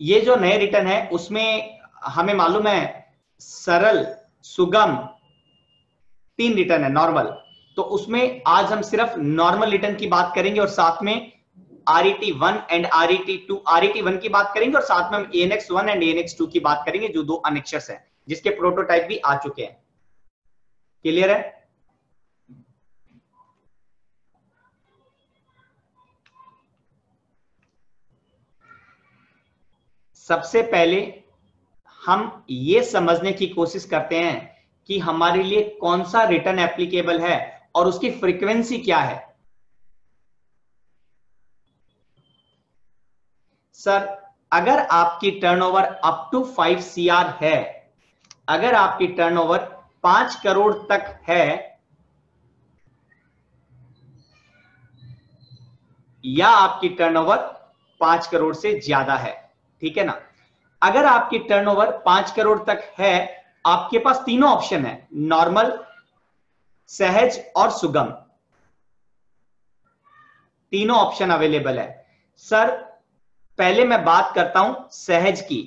ये जो नए रिटर्न है, उसमें हमें मालूम है, सरल, सुगम तीन रिटर्न है, नॉर्मल। तो उसमें आज हम सिर्फ़ नॉर्मल रिटर्न की बात करेंगे और साथ में R T one and R T two R T one की बात करेंगे और साथ में हम A N X one and N X two की बात करेंगे, जो दो अनेक्शर्स हैं, जिसके प्रोटोटाइप भी आ चुके हैं। क्लियर है? सबसे पहले हम ये समझने की कोशिश करते हैं कि हमारे लिए कौन सा रिटर्न एप्लीकेबल है और उसकी फ्रीक्वेंसी क्या है। सर अगर आपकी turnover up to five CR है, अगर आपकी टर्नओवर पाँच करोड़ तक है, या आपकी टर्नओवर पाँच करोड़ से ज़्यादा है। ठीक है ना? अगर आपकी टर्नओवर पाँच करोड़ तक है, आपके पास तीनों ऑप्शन है नॉर्मल सहज और सुगम। तीनों ऑप्शन अवेलेबल है। सर पहले मैं बात करता हूँ सहज की।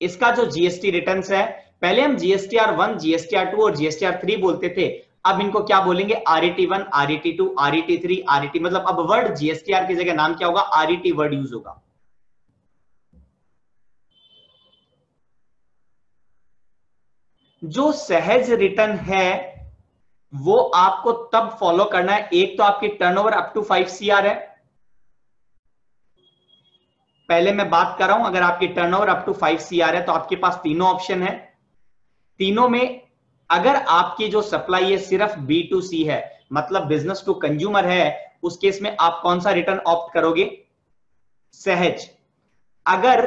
इसका जो जीएसटी रिटर्न है, पहले हम GST R one GST R two और जीएसटी आर थ्री बोलते थे, अब इनको क्या बोलेंगे? R E T one R E T two R E T three R E T मतलब अब वर्ड जीएसटी आर की जगह नाम क्या होगा? R E T word use होगा। जो सहज रिटर्न है, वो आपको तब फॉलो करना है। एक तो आपकी turnover up to five CR है। पहले मैं बात कर रहा हूँ, अगर आपकी turnover up to five CR है तो आपके पास तीनों ऑप्शन है। तीनों में अगर आपकी जो सप्लाई है सिर्फ़ बी टू सी है मतलब बिज़नेस टू कंज्यूमर है, उस केस में आप कौन सा रिटर्न ऑप्ट करोगे? सहज। अगर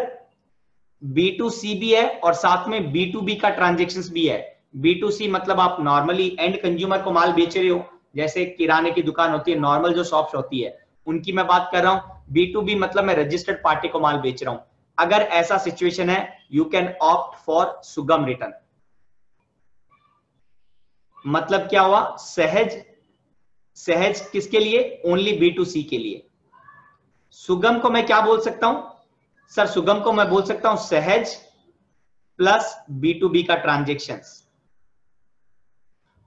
बी टू सी भी है और साथ में बी टू बी का ट्रांजेक्शन भी है। बी टू सी मतलब आप नॉर्मली एंड कंज्यूमर को माल बेच रहे हो। जैसे किराने की दुकान होती है नॉर्मल जो शॉप्स होती है, उनकी मैं बात कर रहा हूँ। बी टू बी मतलब मैं रजिस्टर्ड पार्टी को माल बेच रहा हूँ। अगर ऐसा सिचुएशन है you can opt for Sugam return मतलब क्या हुआ? सहज सहज किसके लिए? ओनली बी टू सी के लिए। सुगम को मैं क्या बोल सकता हूँ? सर सुगम को मैं बोल सकता हूँ Sahaj plus B to B का ट्रांजेक्शन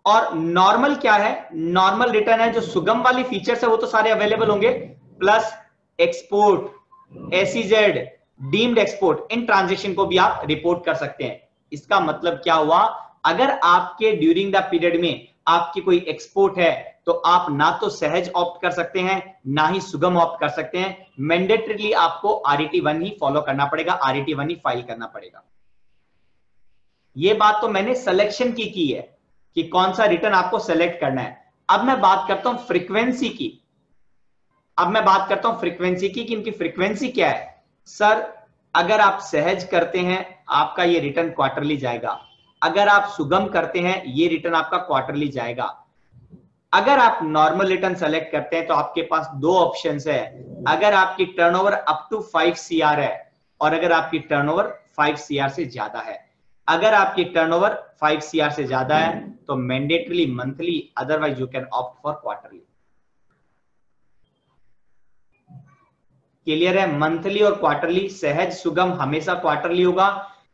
और नॉर्मल क्या है? नॉर्मल रिटर्न है जो सुगम वाली फीचर्स है, वो तो सारे अवेलेबल होंगे plus export SEZ deemed export इन ट्रांजेक्शन को भी आप रिपोर्ट कर सकते हैं। इसका मतलब क्या हुआ? अगर आपके ड्यूरिंग द पीरियड में आपकी कोई एक्सपोर्ट है तो आप ना तो सहज ऑप्ट कर सकते हैं, ना ही सुगम ऑप्ट कर सकते हैं। मैंडेटरीली आपको आरईटी वन ही फॉलो करना पड़ेगा आरईटी वन ही फ़ाइल करना पड़ेगा। ये बात तो मैंने सिलेक्शन की की है कि कौन सा रिटर्न आपको सेलेक्ट करना है। अब मैं बात करता हूँ फ्रीक्वेंसी की। अब मैं बात करता हूँ फ्रीक्वेंसी की कि इनकी फ्रीक्वेंसी क्या है। सर अगर आप सहज करते हैं, आपका ये रिटर्न क्वार्टरली जाएगा। अगर आप सुगम करते हैं, ये रिटर्न आपका क्वार्टरली जाएगा। अगर आप नॉर्मल रिटर्न सेलेक्ट करते हैं तो आपके पास दो ऑप्शन है। अगर आपकी turnover up to five CR है, और अगर आपकी टर्नओवर फाइव सीआर से ज़्यादा है। अगर आपकी टर्नओवर फाइव सीआर से ज़्यादा है तो mandatorily monthly otherwise you can opt for quarterly clear है? मंथली और क्वार्टरली सहज, सुगम, हमेशा क्वार्टरली होगा।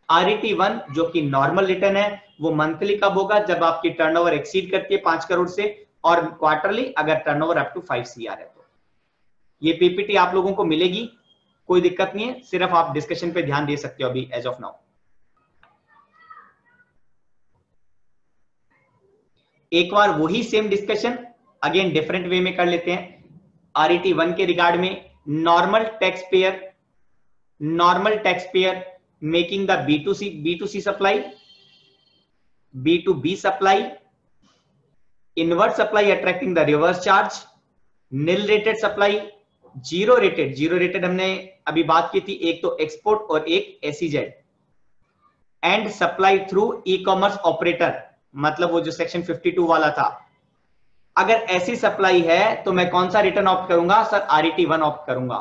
आरईटी वन जो कि नॉर्मल रिटर्न है, वो मंथली कब होगा? जब आपकी टर्नओवर एक्सीड करती है पाँच करोड़ से और क्वार्टरली अगर turnover up to five CR है तो। ये पीपीटी आप लोगों को मिलेगी, कोई दिक्कत नहीं है, सिर्फ़ आप डिस्कशन पे ध्यान दे सकते हो अभी एज ऑफ़ नाउ एक बार वही same discussion again different way में कर लेते हैं। आरईटी वन के रिगार्ड में normal tax payer normal tax payer making the B to C B to C supply B to B supply inward supply attracting the reverse charge nil rated supply zero rated zero rated हमने अभी बात की थी, एक तो export और एक SEZ and supply through e commerce operator मतलब वो जो सेक्शन 52 वाला था। अगर ऐसी सप्लाई है तो मैं कौन सा रिटर्न ऑप्ट करूँगा? Sir R E one opt करूँगा।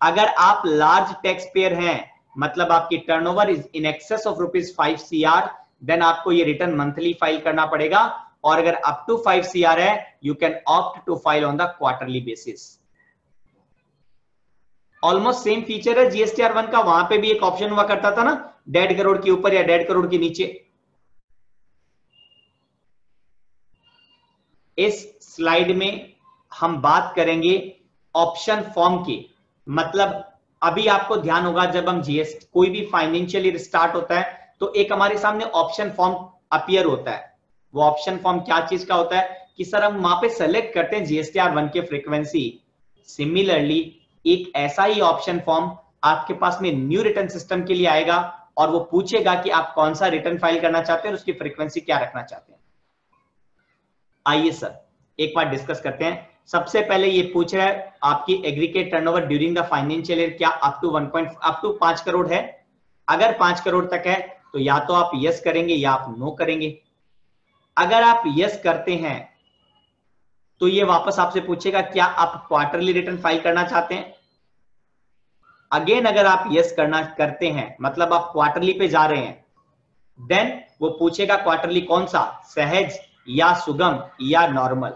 अगर आप लार्ज टैक्स पेयर हैं मतलब आपकी turnover is in excess of rupees five C R then आपको ये रिटर्न मंथली फ़ाइल करना पड़ेगा। और अगर up to five C R है you can opt to file on the quarterly basis almost same feature है जीएसटीआर वन का वहाँ पे भी एक ऑप्शन हुआ करता था ना, डेढ़ करोड़ के ऊपर या डेढ़ करोड़ के नीचे। इस स्लाइड में हम बात करेंगे ऑप्शन फॉर्म की। मतलब अभी आपको ध्यान होगा, जब हम जीएसटी कोई भी फाइनेंशियल स्टार्ट होता है तो एक हमारे सामने ऑप्शन फॉर्म अपियर होता है। वो ऑप्शन फॉर्म क्या चीज़ का होता है कि सर हम वहाँ पे सेलेक्ट करते हैं जीएसटीआर वन के फ्रीक्वेंसी सिमिलरली एक ऐसा ही ऑप्शन फॉर्म आपके पास में न्यू रिटर्न सिस्टम के लिए आएगा और वो पूछेगा कि आप कौन सा रिटर्न फ़ाइल करना चाहते हैं और उसकी फ्रीक्वेंसी क्या रखना चाहते हैं। आइए सर, एक बार डिस्कस करते हैं। सबसे पहले ये पूछ रहा है, आपकी aggregate turnover during the financial year क्या up to one point up to पाँच करोड़ है? अगर पाँच करोड़ तक है तो या तो आप यस करेंगे या आप नो करेंगे। अगर आप यस करते हैं तो ये वापस आपसे पूछेगा, क्या आप क्वार्टरली रिटर्न फ़ाइल करना चाहते हैं? अगेन अगर आप यस करना, करते हैं मतलब आप क्वार्टरली पे जा रहे हैं देन वो पूछेगा क्वार्टरली कौन सा? सहज या सुगम या नॉर्मल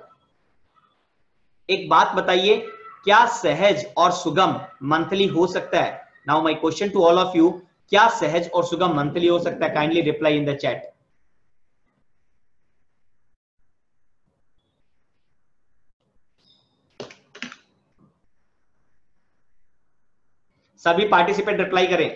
एक बात बताइए, क्या सहज और सुगम मंथली हो सकता है? Now my question to all of you क्या सहज और सुगम मंथली हो सकता है? Kindly reply in the chat सभी पार्टिसिपेंट रिप्लाई करें।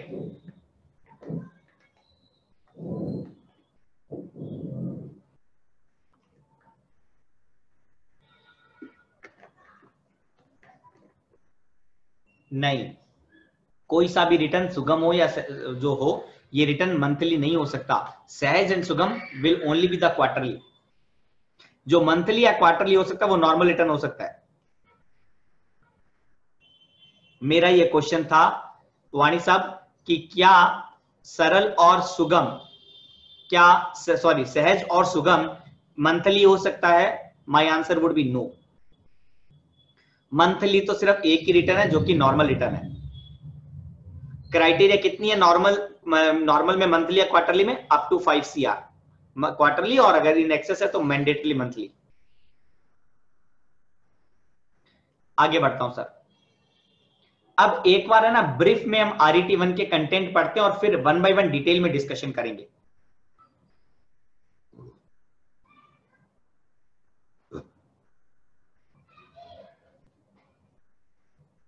नहीं। कोई सा भी रिटर्न सुगम हो या जो हो, ये रिटर्न मंथली नहीं हो सकता। Sahaj and Sugam will only be the quarterly जो मंथली या क्वार्टरली हो सकता है, वो नॉर्मल रिटर्न हो सकता है। मेरा ये क्वेश्चन था, वाणी साहब, कि क्या सरल और सुगम, क्या सॉरी सहज और सुगम मंथली हो सकता है? My answer would be no monthly तो सिर्फ़ एक ही रिटर्न है, जो कि नॉर्मल रिटर्न है। क्राइटेरिया कितनी है नॉर्मल नॉर्मल में मंथली या क्वार्टरली में? Up to five C R quarterly और अगर इन एक्सेस है तो मैंडेटली मंथली आगे बढ़ता हूँ सर अब एक बार है ना ब्रीफ में हम आर वन के कंटेंट पढ़ते हैं और फिर वन बाय वन डिटेल में डिस्कशन करेंगे।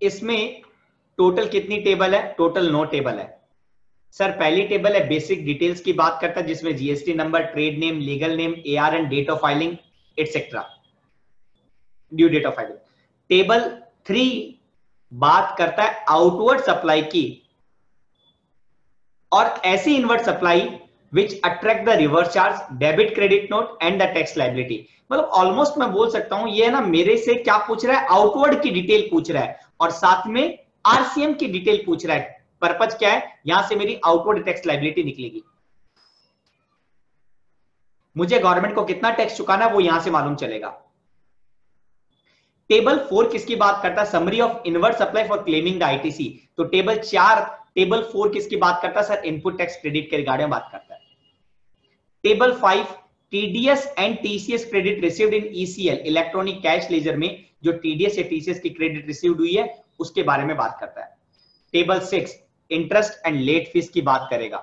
इसमें टोटल कितनी टेबल है? टोटल नो टेबल है। सर, पहली टेबल है बेसिक डिटेल्स की बात करता है जिसमें GST number trade name legal name A R and date of filing etcetera due date of filing table three बात करता है आउटवर्ड सप्लाई की। और ऐसी inward supply which attract the reverse charge debit credit note and the tax liability मतलब almost मैं बोल सकता हूँ, ये ना मेरे से क्या पूछ रहा है? आउटवर्ड की डिटेल पूछ रहा है। और साथ में आरसीएम की डिटेल पूछ रहा है। पर्पज क्या है? यहाँ से मेरी आउटवर्ड टैक्स लाइबिलिटी निकलेगी। मुझे गवर्नमेंट को कितना टैक्स चुकाना है वो यहाँ से मालूम चलेगा। टेबल फोर किसकी बात करता है? Summary of inward supply for claiming the ITC तो टेबल चार टेबल फोर किसकी बात करता है? सर इनपुट टैक्स क्रेडिट के रिगार्डिंग बात करता है। Table five TDS and TCS credit received in ECL electronic cash ledger में जो टीडीएस या टीसीएस की क्रेडिट रिसीव्ड हुई है, उसके बारे में बात करता है। Table six interest and late fees की बात करेगा।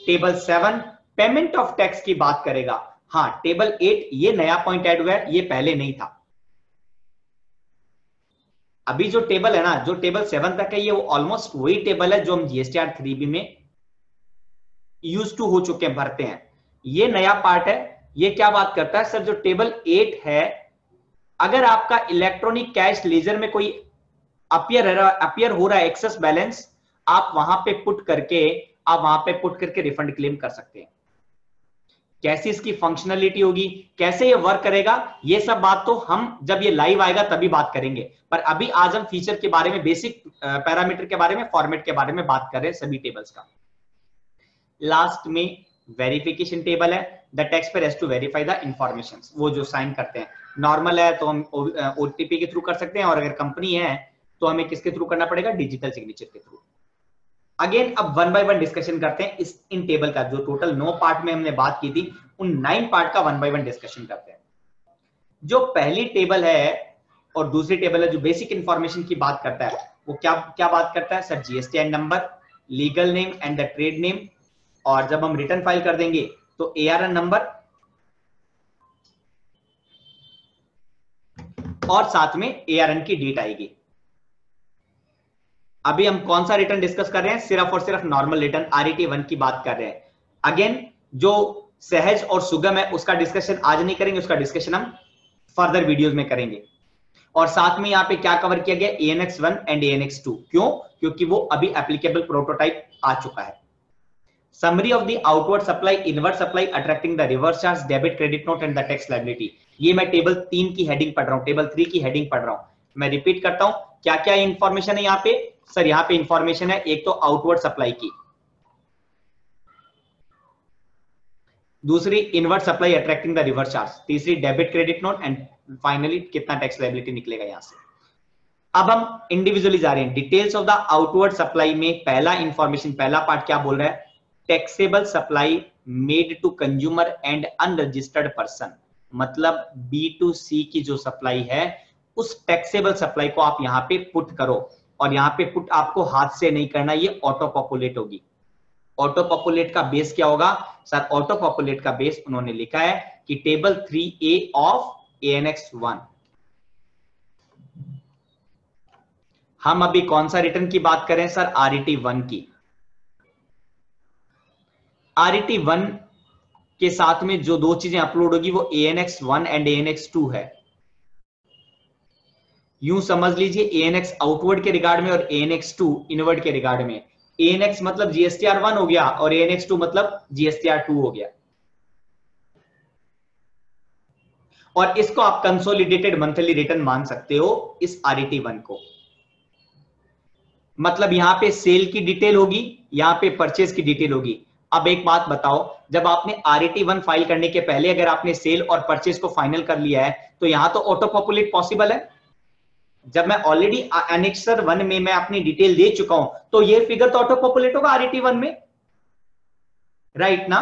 Table seven payment of tax की बात करेगा। हाँ टेबल एट ये नया पॉइंट ऐड हुआ है, ये पहले नहीं था। अभी जो टेबल है ना, जो टेबल सेवन तक है, ये वो ऑलमोस्ट वही टेबल है जो हम जीएसटीआर थ्री बी में यूज़ टू हो चुके हैं, भरते हैं। ये नया पार्ट है, ये क्या बात करता है? सर, जो टेबल एट है, अगर आपका इलेक्ट्रॉनिक कैश लेजर में कोई अपियर अपियर हो रहा है एक्सेस बैलेंस आप वहाँ पे पुट करके, आप वहाँ पे पुट करके रिफंड क्लेम कर सकते हैं। कैसी इसकी फंक्शनलिटी होगी, कैसे ये वर्क करेगा, ये सब बात तो हम जब ये लाइव आएगा तभी बात करेंगे। पर अभी आज हम फीचर के बारे में बेसिक पैरामीटर के बारे में फॉर्मेट के बारे में बात कर रहे हैं सभी टेबल्स का। लास्ट में वेरिफिकेशन टेबल है। The tax payer has to verify the information वो जो साइन करते हैं। नॉर्मल है तो हम ओटीपी के थ्रू कर सकते हैं। और अगर कंपनी है तो हमें किसके थ्रू करना पड़ेगा? डिजिटल सिग्नेचर के थ्रू अगेन अब वन बाय वन डिस्कशन करते हैं इस, इन टेबल का, जो टोटल नौ पार्ट में हमने बात की थी, उन नाइन पार्ट का वन बाय वन डिस्कशन करते हैं। जो पहली टेबल है और दूसरी टेबल है, जो बेसिक इंफॉर्मेशन की बात करता है, वो क्या क्या बात करता है? Sir GST number legal name and the trade name और जब हम रिटर्न फ़ाइल कर देंगे तो एआरएन नंबर और साथ में एआरएन की डेट आएगी। अभी हम कौन सा रिटर्न डिस्कस कर रहे हैं? सिर्फ़ और सिर्फ़ नॉर्मल रिटर्न आर वन की बात कर रहे हैं। अगेन जो सहज और सुगम है, उसका डिस्कशन आज नहीं करेंगे, उसका डिस्कशन हम फर्दर वीडियोस में करेंगे। और साथ में यहाँ पे क्या कवर किया गया? ANX one and ANX two क्यों? क्योंकि वो अभी एप्लीकेबल प्रोटोटाइप आ चुका है। Summary of the outward supply inward supply attracting the reverse charge debit credit note and the tax liability ये मैं टेबल तीन की हेडिंग पढ़ रहा हूँ टेबल थ्री की हेडिंग पढ़ रहा हूँ। मैं रिपीट करता हूँ क्या क्या इंफॉर्मेशन है यहाँ पे? सर यहाँ पे इंफॉर्मेशन है, एक तो आउटवर्ड सप्लाई की। दूसरी inward supply attracting the reverse charge तीसरी debit credit note and finally कितना टैक्स लाइबिलिटी निकलेगा यहाँ से। अब हम इंडिविजुअली जा रहे हैं। Details of the outward supply में पहला इंफॉर्मेशन पहला पार्ट क्या बोल रहा है? Taxable supply made to consumer and unregistered person मतलब बी टू सी की जो सप्लाई है उस टैक्सेबल सप्लाई को आप यहाँ पे पुट करो और यहाँ पे पुट आपको हाथ से नहीं करना, ये ऑटो पॉपुलेट होगी। ऑटो पॉपुलेट का बेस क्या होगा? सर ऑटो पॉपुलेट का बेस उन्होंने लिखा है कि table three A of A N X one हम अभी कौन सा रिटर्न की बात करें? सर आर वन की। आर वन के साथ में जो दो चीज़ें अपलोड होगी वो A N X one and A N X two है। यूँ समझ लीजिए ए एन एक्स आउटवर्ड के रिगार्ड में और A N X two inward के रिगार्ड में। ए एन एक्स मतलब जीएसटीआर वन हो गया और ए एन एक्स टू मतलब जीएसटीआर टू हो गया। और इसको आप कंसोलिडेटेड मंथली रिटर्न मान सकते हो इस आर वन को। मतलब यहाँ पे सेल की डिटेल होगी, यहाँ पे परचेज की डिटेल होगी। अब एक बात बताओ, जब आपने आर ई वन फ़ाइल करने के पहले अगर आपने सेल और परचेज को फाइनल कर लिया है तो यहाँ तो ऑटो पॉपुलेट पॉसिबल है। जब मैं ऑलरेडी एनेक्सर वन में मैं अपनी डिटेल दे चुका हूँ तो ये फिगर तो ऑटो पॉपुलेट होगा आर वन में? राइट right ना?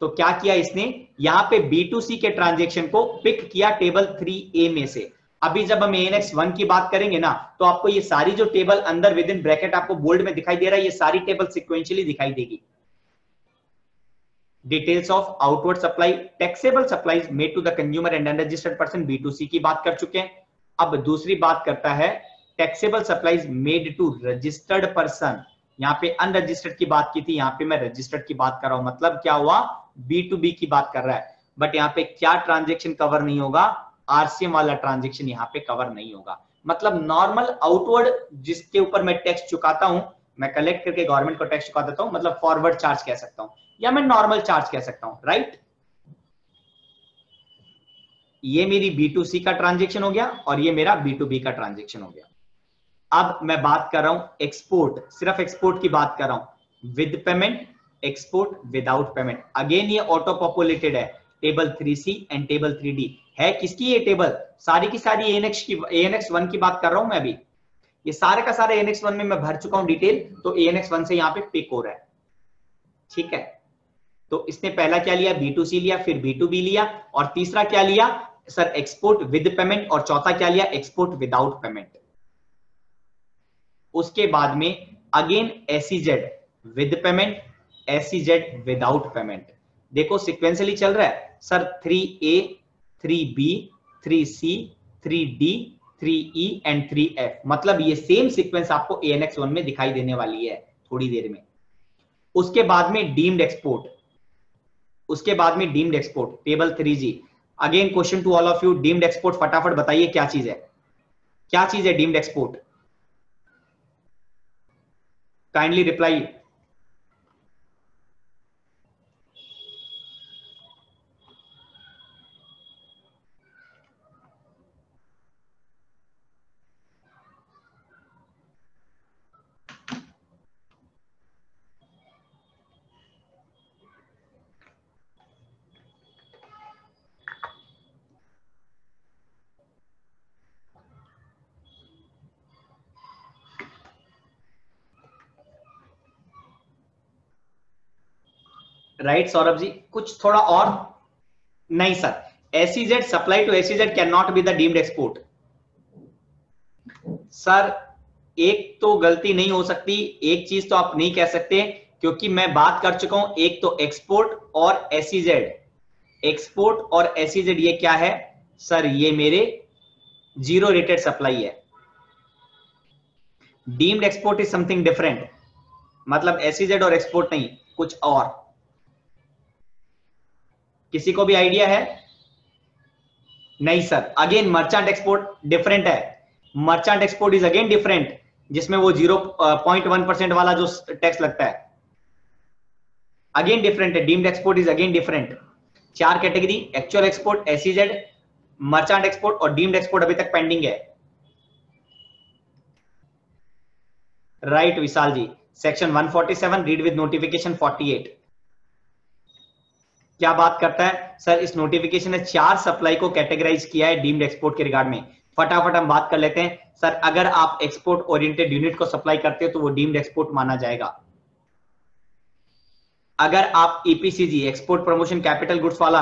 तो क्या किया इसने? यहाँ पे बी टू सी के ट्रांजेक्शन को पिक किया टेबल थ्री ए में से। अभी जब हम एनएक्स वन की बात करेंगे ना तो आपको ये सारी जो टेबल अंदर विद इन ब्रैकेट आपको बोल्ड में दिखाई दे रहा है, ये सारी टेबल सिक्वेंशियली दिखाई देगी। Details of outward supply taxable supplies made to the consumer and unregistered person B to C की बात कर चुके हैं। अब दूसरी बात करता है taxable supplies made to registered person यहाँ पे अनरजिस्टर्ड की बात की थी, यहाँ पे मैं रजिस्टर्ड की बात कर रहा हूँ। मतलब क्या हुआ? बी टू बी की बात कर रहा है। बट यहाँ पे क्या ट्रांजेक्शन कवर नहीं होगा? आरसीएम वाला ट्रांजेक्शन यहाँ पे कवर नहीं होगा। मतलब नॉर्मल आउटवर्ड जिसके ऊपर मैं टैक्स चुकाता हूँ, मैं कलेक्ट करके गवर्नमेंट को टैक्स चुका देता हूँ मतलब फॉरवर्ड चार्ज कह सकता हूँ। या मैं नॉर्मल चार्ज कह सकता हूँ राइट ये मेरी बी टू सी का ट्रांजेक्शन हो गया और ये मेरा बी टू बी का ट्रांजेक्शन हो गया। अब मैं बात कर रहा हूँ एक्सपोर्ट सिर्फ़ एक्सपोर्ट की बात कर रहा हूँ। With payment export without payment again ये ऑटो पॉपुलेटेड है। Table three C and table three D है किसकी ये टेबल सारी की सारी एनएक्स की एनएक्स वन की बात कर रहा हूँ मैं अभी। ये सारे का सारे एनएक्स वन में मैं भर चुका हूँ डिटेल तो एनएक्स वन से यहाँ पे पिक हो रहा है। ठीक है? तो इसने पहला क्या लिया? बी टू सी लिया, फिर बी टू बी लिया, और तीसरा क्या लिया? सर एक्सपोर्ट विद पेमेंट और चौथा क्या लिया? एक्सपोर्ट विदाउट पेमेंट उसके बाद में again SEZ with payment SEZ without payment देखो सिक्वेंसली चल रहा है। Sir three A three B three C three D three E and three F मतलब ये सेम सीक्वेंस आपको ए एन एक्स वन में दिखाई देने वाली है थोड़ी देर में। उसके बाद में डीम्ड एक्सपोर्ट उसके बाद में deemed export table three G again question to all of you deemed export फटाफट बताइए क्या चीज़ है? क्या चीज़ है deemed export? Kindly reply right Saurabh ji? कुछ थोड़ा और? नहीं sir. SEZ supply to SEZ can not be the deemed export sir, एक तो गलती नहीं हो सकती। एक चीज़ तो आप नहीं कह सकते, क्योंकि मैं बात कर चुका हूँ, एक तो एक्सपोर्ट और एसीजेड एक्सपोर्ट और एसीजेड ये क्या है? सर, ये मेरे ज़ीरो रेटेड सप्लाई है। Deemed export is something different मतलब एसीजेड और एक्सपोर्ट नहीं, कुछ और। किसी को भी आइडिया है? नहीं sir. Again merchant export different है। Merchant export is again different जिसमें वो ज़ीरो पॉइंट वन परसेंट वाला जो टैक्स लगता है। अगेन डिफरेंट है। Deemed export is again different चार category actual export SEZ merchant export और डीम्ड एक्सपोर्ट अभी तक पेंडिंग है। Right right, Vishal ji. Section 147 read with notification 48 क्या बात करता है? सर, इस नोटिफिकेशन ने चार सप्लाई को कैटेगराइज किया है डीम्ड एक्सपोर्ट के रिगार्ड में। फटाफट हम बात कर लेते हैं। सर, अगर आप एक्सपोर्ट ओरिएंटेड यूनिट को सप्लाई करते हो तो वो डीम्ड एक्सपोर्ट माना जाएगा। अगर आप EPCG export promotion capital goods वाला,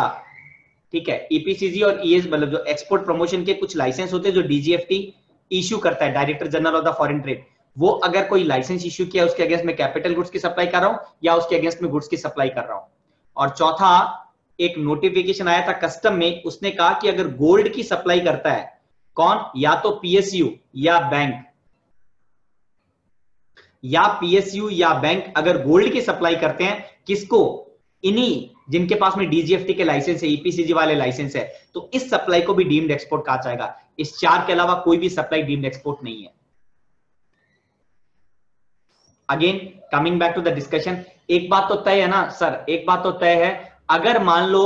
ठीक है ईपीसीजी e और ईएस मतलब जो एक्सपोर्ट प्रमोशन के कुछ लाइसेंस होते हैं, जो डीजीएफटी इश्यू करता है director general of the foreign trade वो अगर कोई लाइसेंस इश्यू किया उसके अगेंस्ट में कैपिटल गुड्स की सप्लाई कर रहा हूँ, या उसके अगेंस्ट में गुड्स की सप्लाई कर रहा हूँ। और चौथा, एक नोटिफिकेशन आया था कस्टम में, उसने कहा कि अगर गोल्ड की सप्लाई करता है, कौन? या तो पीएसयू या बैंक या पीएसयू या बैंक अगर गोल्ड की सप्लाई करते हैं, किसको? इन्हीं जिनके पास में डीजीएफटी के लाइसेंस है ईपीसीजी e वाले लाइसेंस है तो इस सप्लाई को भी डीम्ड एक्सपोर्ट कहा जाएगा। इस चार के अलावा कोई भी सप्लाई डीम्ड एक्सपोर्ट नहीं है। Again coming back to the discussion एक बात तो तय है ना सर एक बात तो तय है। अगर मान लो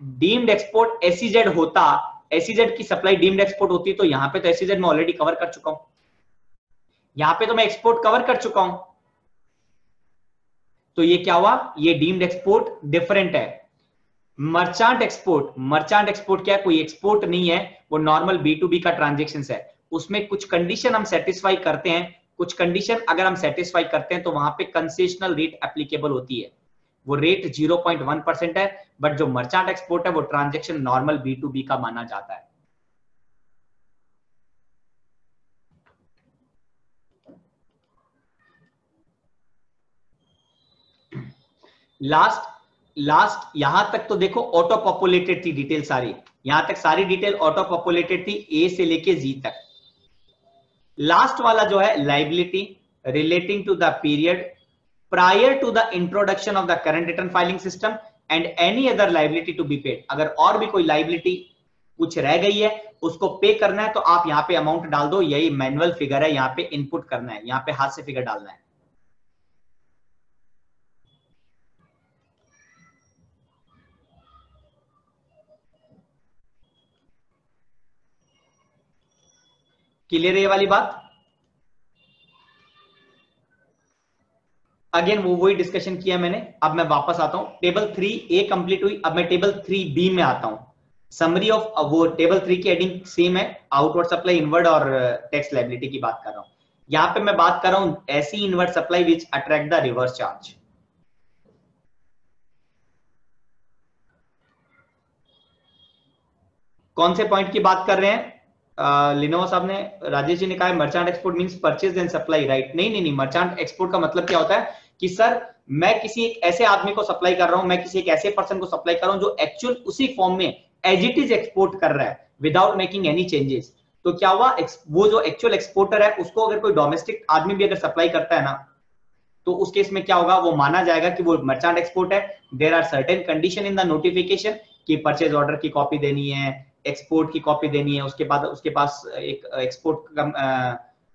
डीम्ड एक्सपोर्ट एसीजेड होता एसीजेड की सप्लाई डीम्ड एक्सपोर्ट होती तो यहाँ पे तो एसीजेड में ऑलरेडी कवर कर चुका हूँ। यहाँ पे तो मैं एक्सपोर्ट कवर कर चुका हूँ। तो ये क्या हुआ? ये डीम्ड एक्सपोर्ट डिफरेंट है। मर्चांट एक्सपोर्ट मर्चांट एक्सपोर्ट क्या है? कोई एक्सपोर्ट नहीं है। वो नॉर्मल बी टू बी का ट्रांजेक्शन है। उसमें कुछ कंडीशन हम सेटिस्फाई करते हैं। कुछ कंडीशन अगर हम सेटिस्फाई करते हैं तो वहाँ पे कंसेशनल रेट एप्लीकेबल होती है। वो रेट 0.1 परसेंट है बट जो मर्चांट एक्सपोर्ट है, वो transaction normal B to B का माना जाता है। लास्ट लास्ट यहाँ तक तो देखो ऑटो पॉपुलेटेड थी डिटेल सारी। यहाँ तक सारी डिटेल ऑटो पॉपुलेटेड थी ए से लेके जी तक। लास्ट वाला जो है liability relating to the period prior to the introduction of the current return filing system and any other liability to be paid अगर और भी कोई लाइबिलिटी कुछ रह गई है, उसको पे करना है तो आप यहाँ पे अमाउंट डाल दो, यही मैनुअल फिगर है, यहाँ पे इनपुट करना है, यहाँ पे हाथ से फिगर डालना है। क्लियर है ये वाली बात? अगेन वो वही डिस्कशन किया मैंने। अब मैं वापस आता हूँ। टेबल थ्री ए कंप्लीट हुई। अब मैं टेबल थ्री बी में आता हूँ। समरी ऑफ़ वो टेबल थ्री की एडिंग सेम है। आउटवर्ड सप्लाई इनवर्ड और टैक्स लाइबिलिटी की बात कर रहा हूँ। यहाँ पे मैं बात कर रहा हूँ, ऐसी inward supply which attract the reverse charge कौन से पॉइंट की बात कर रहे हैं? लिनोवा साहब ने, राजेश जी ने कहा merchant export means purchase and supply right नहीं नहीं नहीं मर्चांट एक्सपोर्ट का मतलब क्या होता है कि सर मैं किसी एक ऐसे आदमी को सप्लाई कर रहा हूँ, मैं किसी एक ऐसे पर्सन को सप्लाई कर रहा हूँ जो एक्चुअल उसी फॉर्म में एज इट इज़ एक्सपोर्ट कर रहा है विदाउट मेकिंग एनी चेंजेस तो क्या हुआ? वो जो एक्चुअल एक्सपोर्टर है, उसको अगर कोई डोमेस्टिक आदमी भी अगर सप्लाई करता है ना तो उस केस में क्या होगा? वो माना जाएगा कि वो मर्चांट एक्सपोर्ट है। There are certain condition in the notification कि परचेज ऑर्डर की कॉपी देनी है एक्सपोर्ट की कॉपी देनी है उसके बाद उसके पास एक एक्सपोर्ट का,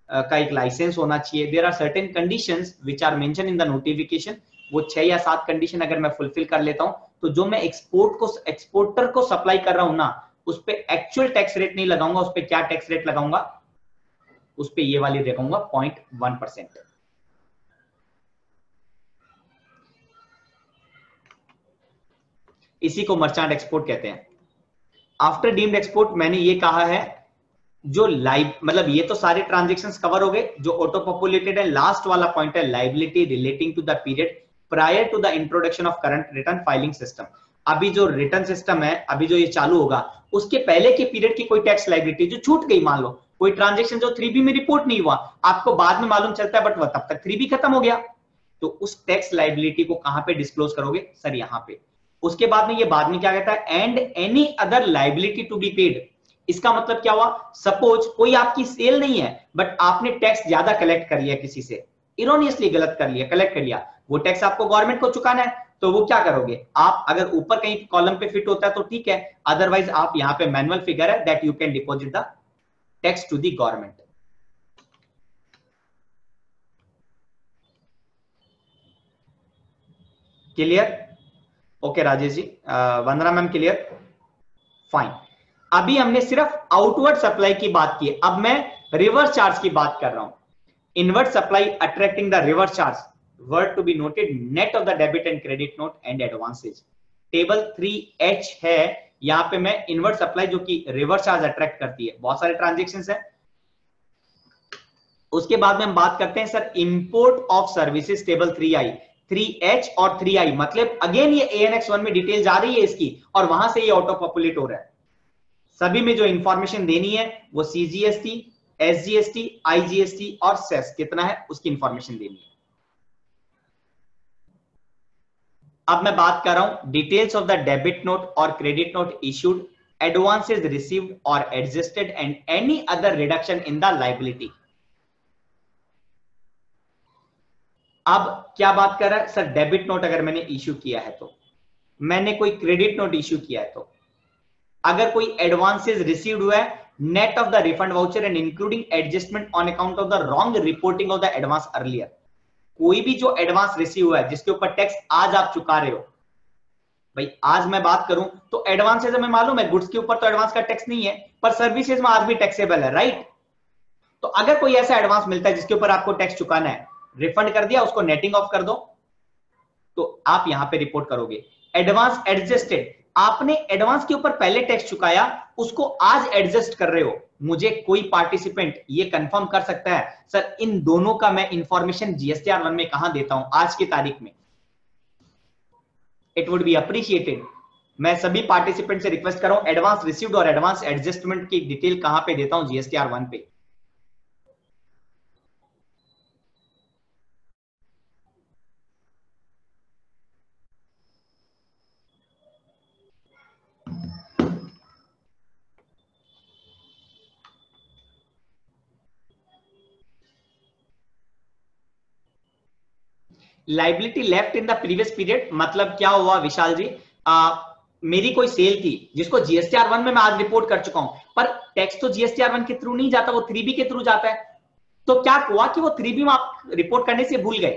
का एक लाइसेंस होना चाहिए। There are certain condition which are mention in the notification वो छह या सात कंडीशन अगर मैं फुलफिल कर लेता हूँ तो जो मैं एक्सपोर्ट को एक्सपोर्टर को सप्लाई कर रहा हूँ ना उस पर एक्चुअल टैक्स रेट नहीं लगाऊँगा उस पर क्या टैक्स रेट लगाऊँगा? उस पर ये वाली लगाऊँगा पॉइंट वन परसेंट इसी को मर्चांट एक्सपोर्ट कहते हैं। आफ्टर डीम्ड एक्सपोर्ट मैंने ये कहा है, जो लाइव मतलब ये तो सारे ट्रांजेक्शन कवर हो गए, जो ऑटो पॉपुलेटेड है लास्ट वाला पॉइंट है liability relating to the period prior to the introduction of current return filing system अभी जो रिटर्न सिस्टम है, अभी जो ये चालू होगा, उसके पहले के पीरियड की कोई टैक्स लाइबिलिटी जो छूट गई, मान लो, कोई ट्रांजेक्शन जो थ्री में रिपोर्ट नहीं हुआ, आपको बाद में मालूम चलता है बट वह तब तक थ्री खत्म हो गया। तो उस टैक्स लाइबिलिटी को कहाँ पे डिस्क्लोज करोगे? सर, यहाँ पे। उसके बाद में ये बाद में क्या कहता है and any other liability to be paid इसका मतलब क्या हुआ? सपोज़ कोई आपकी सेल नहीं है बट आपने टैक्स ज़्यादा कलेक्ट कर लिया किसी से। इरोनियसली गलत कर लिया कलेक्ट कर लिया। वो टैक्स आपको गवर्नमेंट को चुकाना है तो वो क्या करोगे? आप अगर ऊपर कहीं कॉलम पे फिट होता है तो ठीक है अदरवाइज़ आप यहाँ पे मैनुअल फिगर है that you can deposit the tax to the government clear okay Rajesh ji Vandana ma'am clear fine अभी हमने सिर्फ़ आउटवर्ड सप्लाई की बात की अब मैं रिवर्स चार्ज की बात कर रहा हूँ। Inward supply attracting the reverse charge word to be noted net of the debit and credit note and advances table three H है। यहाँ पे मैं इनवर्ट सप्लाई जो कि रिवर्स चार्ज अट्रैक्ट करती है। बहुत सारे ट्रांजेक्शन है। उसके बाद में हम बात करते हैं sir import of services table three I three H और थ्री आई मतलब अगेन ये ए एन एक्स वन में डिटेल जा रही है इसकी, और वहाँ से ये ऑटो पॉपुलेट हो रहा है। सभी में जो इंफॉर्मेशन देनी है, वो सीजीएसटी एसजीएसटी आईजीएसटी और सेस कितना है, उसकी इंफॉर्मेशन देनी है। अब मैं बात कर रहा हूँ details of the debit note और credit note issued advances received और adjusted and any other reduction in the liability अब क्या बात कर रहा है? सर डेबिट नोट अगर मैंने इश्यू किया है तो। मैंने कोई क्रेडिट नोट इश्यू किया है तो। अगर कोई एडवांसेस रिसीव्ड हुआ है net of the refund voucher and including adjustment on account of the wrong reporting of the advance earlier कोई भी जो एडवांस रिसीव हुआ है, जिसके ऊपर टैक्स आज आप चुका रहे हो। भाई, आज मैं बात करूँ तो एडवांसेज हमें मालूम है गुड्स के ऊपर तो एडवांस का टैक्स नहीं है, पर सर्विसेज़ में आज भी टैक्सेबल है राइट तो अगर कोई ऐसा एडवांस मिलता है जिसके ऊपर आपको टैक्स चुकाना है रिफंड कर दिया, उसको नेटिंग ऑफ़ कर दो। तो आप यहाँ पे रिपोर्ट करोगे। एडवांस एडजस्टेड आपने एडवांस के ऊपर पहले टैक्स चुकाया, उसको आज एडजस्ट कर रहे हो। मुझे कोई पार्टिसिपेंट ये कंफर्म कर सकता है। सर इन दोनों का मैं इंफॉर्मेशन जीएसटीआर वन में कहा देता हूँ? आज की तारीख में। इट वुड बी अप्रिशिएटेड मैं सभी पार्टिसिपेंट से रिक्वेस्ट कर रहा हूँ एडवांस रिसीव्ड और एडवांस एडजस्टमेंट की डिटेल कहाँ पे देता हूँ जीएसटीआर वन पे। Liability left in the previous period मतलब क्या हुआ विशाल जी? आ, मेरी कोई सेल थी जिसको जीएसटीआर वन में मैं आज रिपोर्ट कर चुका हूँ पर टैक्स तो जीएसटीआर वन के थ्रू नहीं जाता वो थ्री के थ्रू जाता है। तो क्या हुआ कि वो थ्री बी में आप रिपोर्ट करने से भूल गए?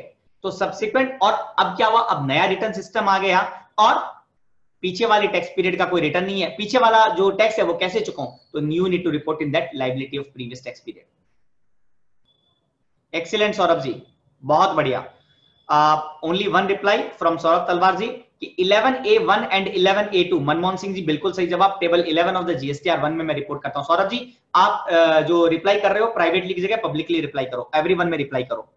तो सब्सिक्वेंट और अब क्या हुआ? अब नया रिटर्न सिस्टम आ गया और पीछे वाले टैक्स पीरियड का कोई रिटर्न नहीं है। पीछे वाला जो टैक्स है वो कैसे चुका हूँ तो no need to report in that liability of previous tax period excellent Saurabh ji. बहुत बढ़िया। Only one reply from Saurabh Talwar ji कि 11A1 and 11A2 Manmohan Singh ji बिल्कुल सही जवाब। Table 11 of the GSTR one में मैं रिपोर्ट करता हूँ। सौरभ जी आप uh, जो रिप्लाई कर रहे हो प्राइवेटली की जगह पब्लिकली रिप्लाई करो। एवरी वन में रिप्लाई करो।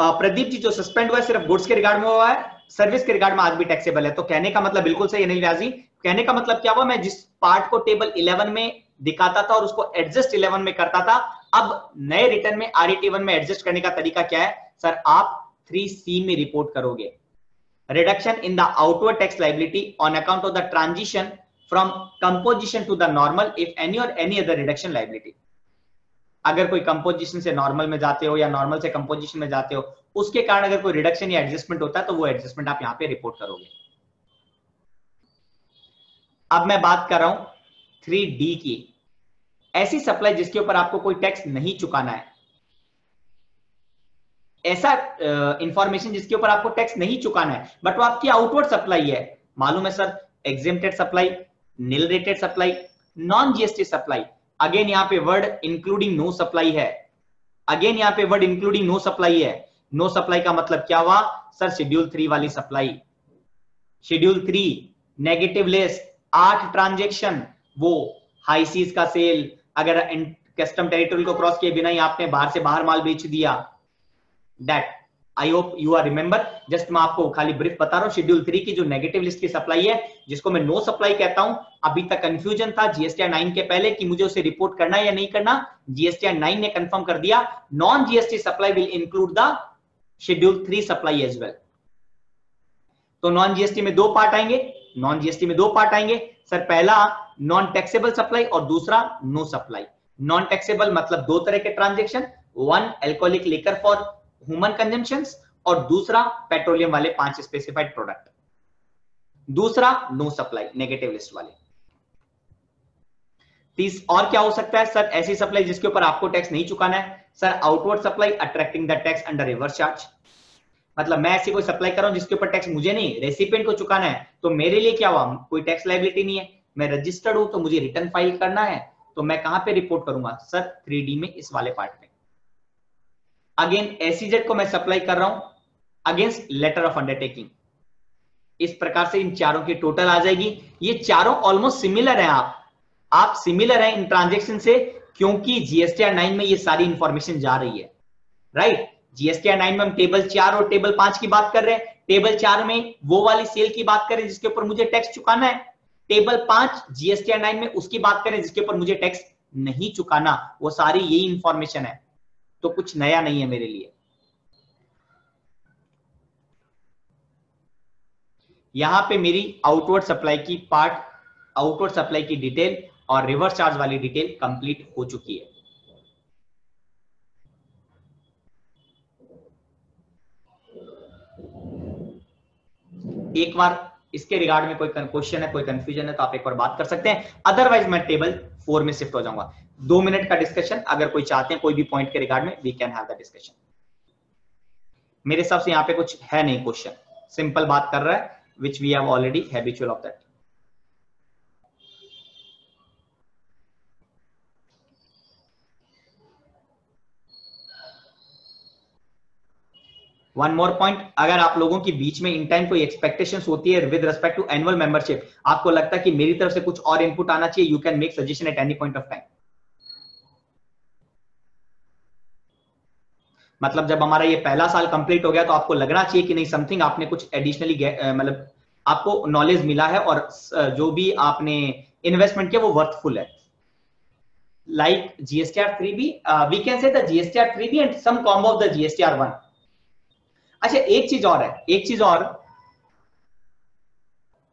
Uh, प्रदीप जी जो सस्पेंड हुआ है सिर्फ़ गुड्स के रिगार्ड में हुआ है। सर्विस के रिगार्ड में आज भी टैक्सेबल है। तो कहने का मतलब बिल्कुल सही अनिल व्याजी कहने का मतलब क्या हुआ? मैं जिस पार्ट को टेबल 11 में दिखाता था और उसको एडजस्ट 11 में करता था अब नए रिटर्न में आर वन में एडजस्ट करने का तरीका क्या है? सर, आप थ्री सी में रिपोर्ट करोगे। Reduction in the outward tax liability on account of the transition from composition to the normal if any और एनी अदर रिडक्शन लाइबिलिटी अगर कोई कंपोजिशन से नॉर्मल में जाते हो या नॉर्मल से कंपोजिशन में जाते हो, उसके कारण अगर कोई रिडक्शन या एडजस्टमेंट होता है तो वो एडजस्टमेंट आप यहाँ पे रिपोर्ट करोगे। अब मैं बात कर रहा हूँ थ्री डी की। ऐसी सप्लाई जिसके ऊपर आपको कोई टैक्स नहीं चुकाना है ऐसा इंफॉर्मेशन जिसके ऊपर आपको टैक्स नहीं चुकाना है बट वो आपकी आउटवर्ड सप्लाई है। मालूम है sir exempted supply nil rated supply non GST supply again यहाँ पे वर्ड इंक्लूडिंग नो सप्लाई है। अगेन यहाँ पे वर्ड इंक्लूडिंग नो सप्लाई है। नो no सप्लाई का मतलब क्या हुआ? सर शेड्यूल थ्री वाली supply schedule three negative list आठ ट्रांजेक्शन वो हाई सीज का सेल अगर कस्टम टेरिटोरी को क्रॉस किए बिना ही आपने बाहर से बाहर माल बेच दिया। That I hope you are remember just मैं आपको खाली ब्रीफ बता रहा हूँ शेड्यूल थ्री की जो नेगेटिव लिस्ट की सप्लाई है, जिसको मैं नो सप्लाई कहता हूँ, अभी तक कंफ्यूजन था जीएसटी नाइन के पहले कि मुझे उसे रिपोर्ट करना या नहीं करना। जीएसटी नाइन ने कंफर्म कर दिया। Non GST supply will include the schedule three supply as well तो नॉन जीएसटी में दो पार्ट आएँगे। नॉन जीएसटी में दो पार्ट आएँगे। सर पहला नॉन टैक्सेबल सप्लाई और दूसरा नो सप्लाई नॉन टैक्सेबल मतलब दो तरह के transaction one alcoholic liquor for human consumption और दूसरा पेट्रोलियम वाले पाँच स्पेसिफाइड प्रोडक्ट दूसरा नो सप्लाई नेगेटिव लिस्ट वाले। तीस और क्या हो सकता है? सर, ऐसी सप्लाई जिसके ऊपर आपको टैक्स नहीं चुकाना है। Sir outward supply attracting the tax under reverse charge मतलब मैं ऐसी कोई सप्लाई कर रहा हूँ जिसके ऊपर टैक्स मुझे नहीं रेसिपेंट को चुकाना है तो मेरे लिए क्या हुआ? कोई टैक्स लाइबिलिटी नहीं है। मैं रजिस्टर्ड हूँ तो मुझे रिटर्न फ़ाइल करना है तो मैं कहाँ पे रिपोर्ट करूँगा? सर थ्री में इस वाले पार्ट में। अगेन एसीजेड को मैं सप्लाई कर रहा हूँ अगेंस्ट लेटर ऑफ़ अंडरटेकिंग इस प्रकार से इन चारों की टोटल आ जाएगी। ये चारों ऑलमोस्ट सिमिलर हैं आप। आप सिमिलर हैं इन ट्रांजेक्शन से क्योंकि जीएसटीआर नाइन में ये सारी इंफॉर्मेशन जा रही है। राइट जीएसटीआर नाइन में हम टेबल चार और टेबल पाँच की बात कर रहे हैं। टेबल चार में वो वाली सेल की बात करें जिसके ऊपर मुझे टैक्स चुकाना है। टेबल पाँच जीएसटीआर नाइन में उसकी बात करें जिसके ऊपर मुझे टैक्स नहीं चुकाना। वो सारी यही इंफॉर्मेशन है। तो कुछ नया नहीं है मेरे लिए। यहाँ पे मेरी आउटवर्ड सप्लाई की पार्ट आउटवर्ड सप्लाई की डिटेल और रिवर्स चार्ज वाली डिटेल कंप्लीट हो चुकी है। एक बार इसके रिगार्ड में कोई क्वेश्चन है, कोई कंफ्यूजन है तो आप एक बार बात कर सकते हैं। अदरवाइज़ मैं टेबल फोर में शिफ्ट हो जाऊँगा। दो मिनट का डिस्कशन अगर कोई चाहते हैं कोई भी पॉइंट के रिगार्ड में we can have the discussion मेरे हिसाब से यहाँ पे कुछ है नहीं क्वेश्चन सिंपल बात कर रहा है which we have already habitual of that one more point अगर आप लोगों की बीच में इन टाइम कोई एक्सपेक्टेशंस होती है with respect to annual membership आपको लगता है कि मेरी तरफ़ से कुछ और इनपुट आना चाहिए you can make suggestion at any point of time मतलब जब हमारा ये पहला साल कंप्लीट हो गया तो आपको लगना चाहिए कि नहीं समथिंग आपने कुछ एडिशनली मतलब आपको नॉलेज मिला है और जो भी आपने इन्वेस्टमेंट किया वो वर्थफुल है। Like GSTR three B we can say GSTR three B and some combo of the GSTR one अच्छा एक चीज़ और है, एक चीज़ और।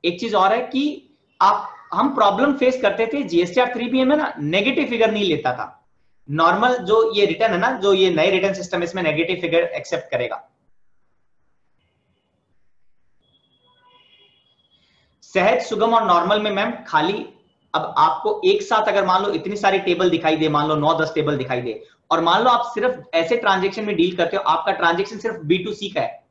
एक चीज़ और है कि आप, हम प्रॉब्लम फेस करते थे जीएसटीआर थ्री बी में ना नेगेटिव फिगर नहीं लेता था। नॉर्मल जो ये रिटर्न है ना, जो ये नए रिटर्न सिस्टम इसमें नेगेटिव फिगर एक्सेप्ट करेगा। सहज, सुगम और नॉर्मल में मैम खाली अब आपको एक साथ अगर मान लो इतनी सारी टेबल दिखाई दे, मान लो नौ दस टेबल दिखाई दे, और मान लो आप सिर्फ़ ऐसे ट्रांजेक्शन में डील करते हो, आपका ट्रांजेक्शन सिर्फ़ बी टू सी का है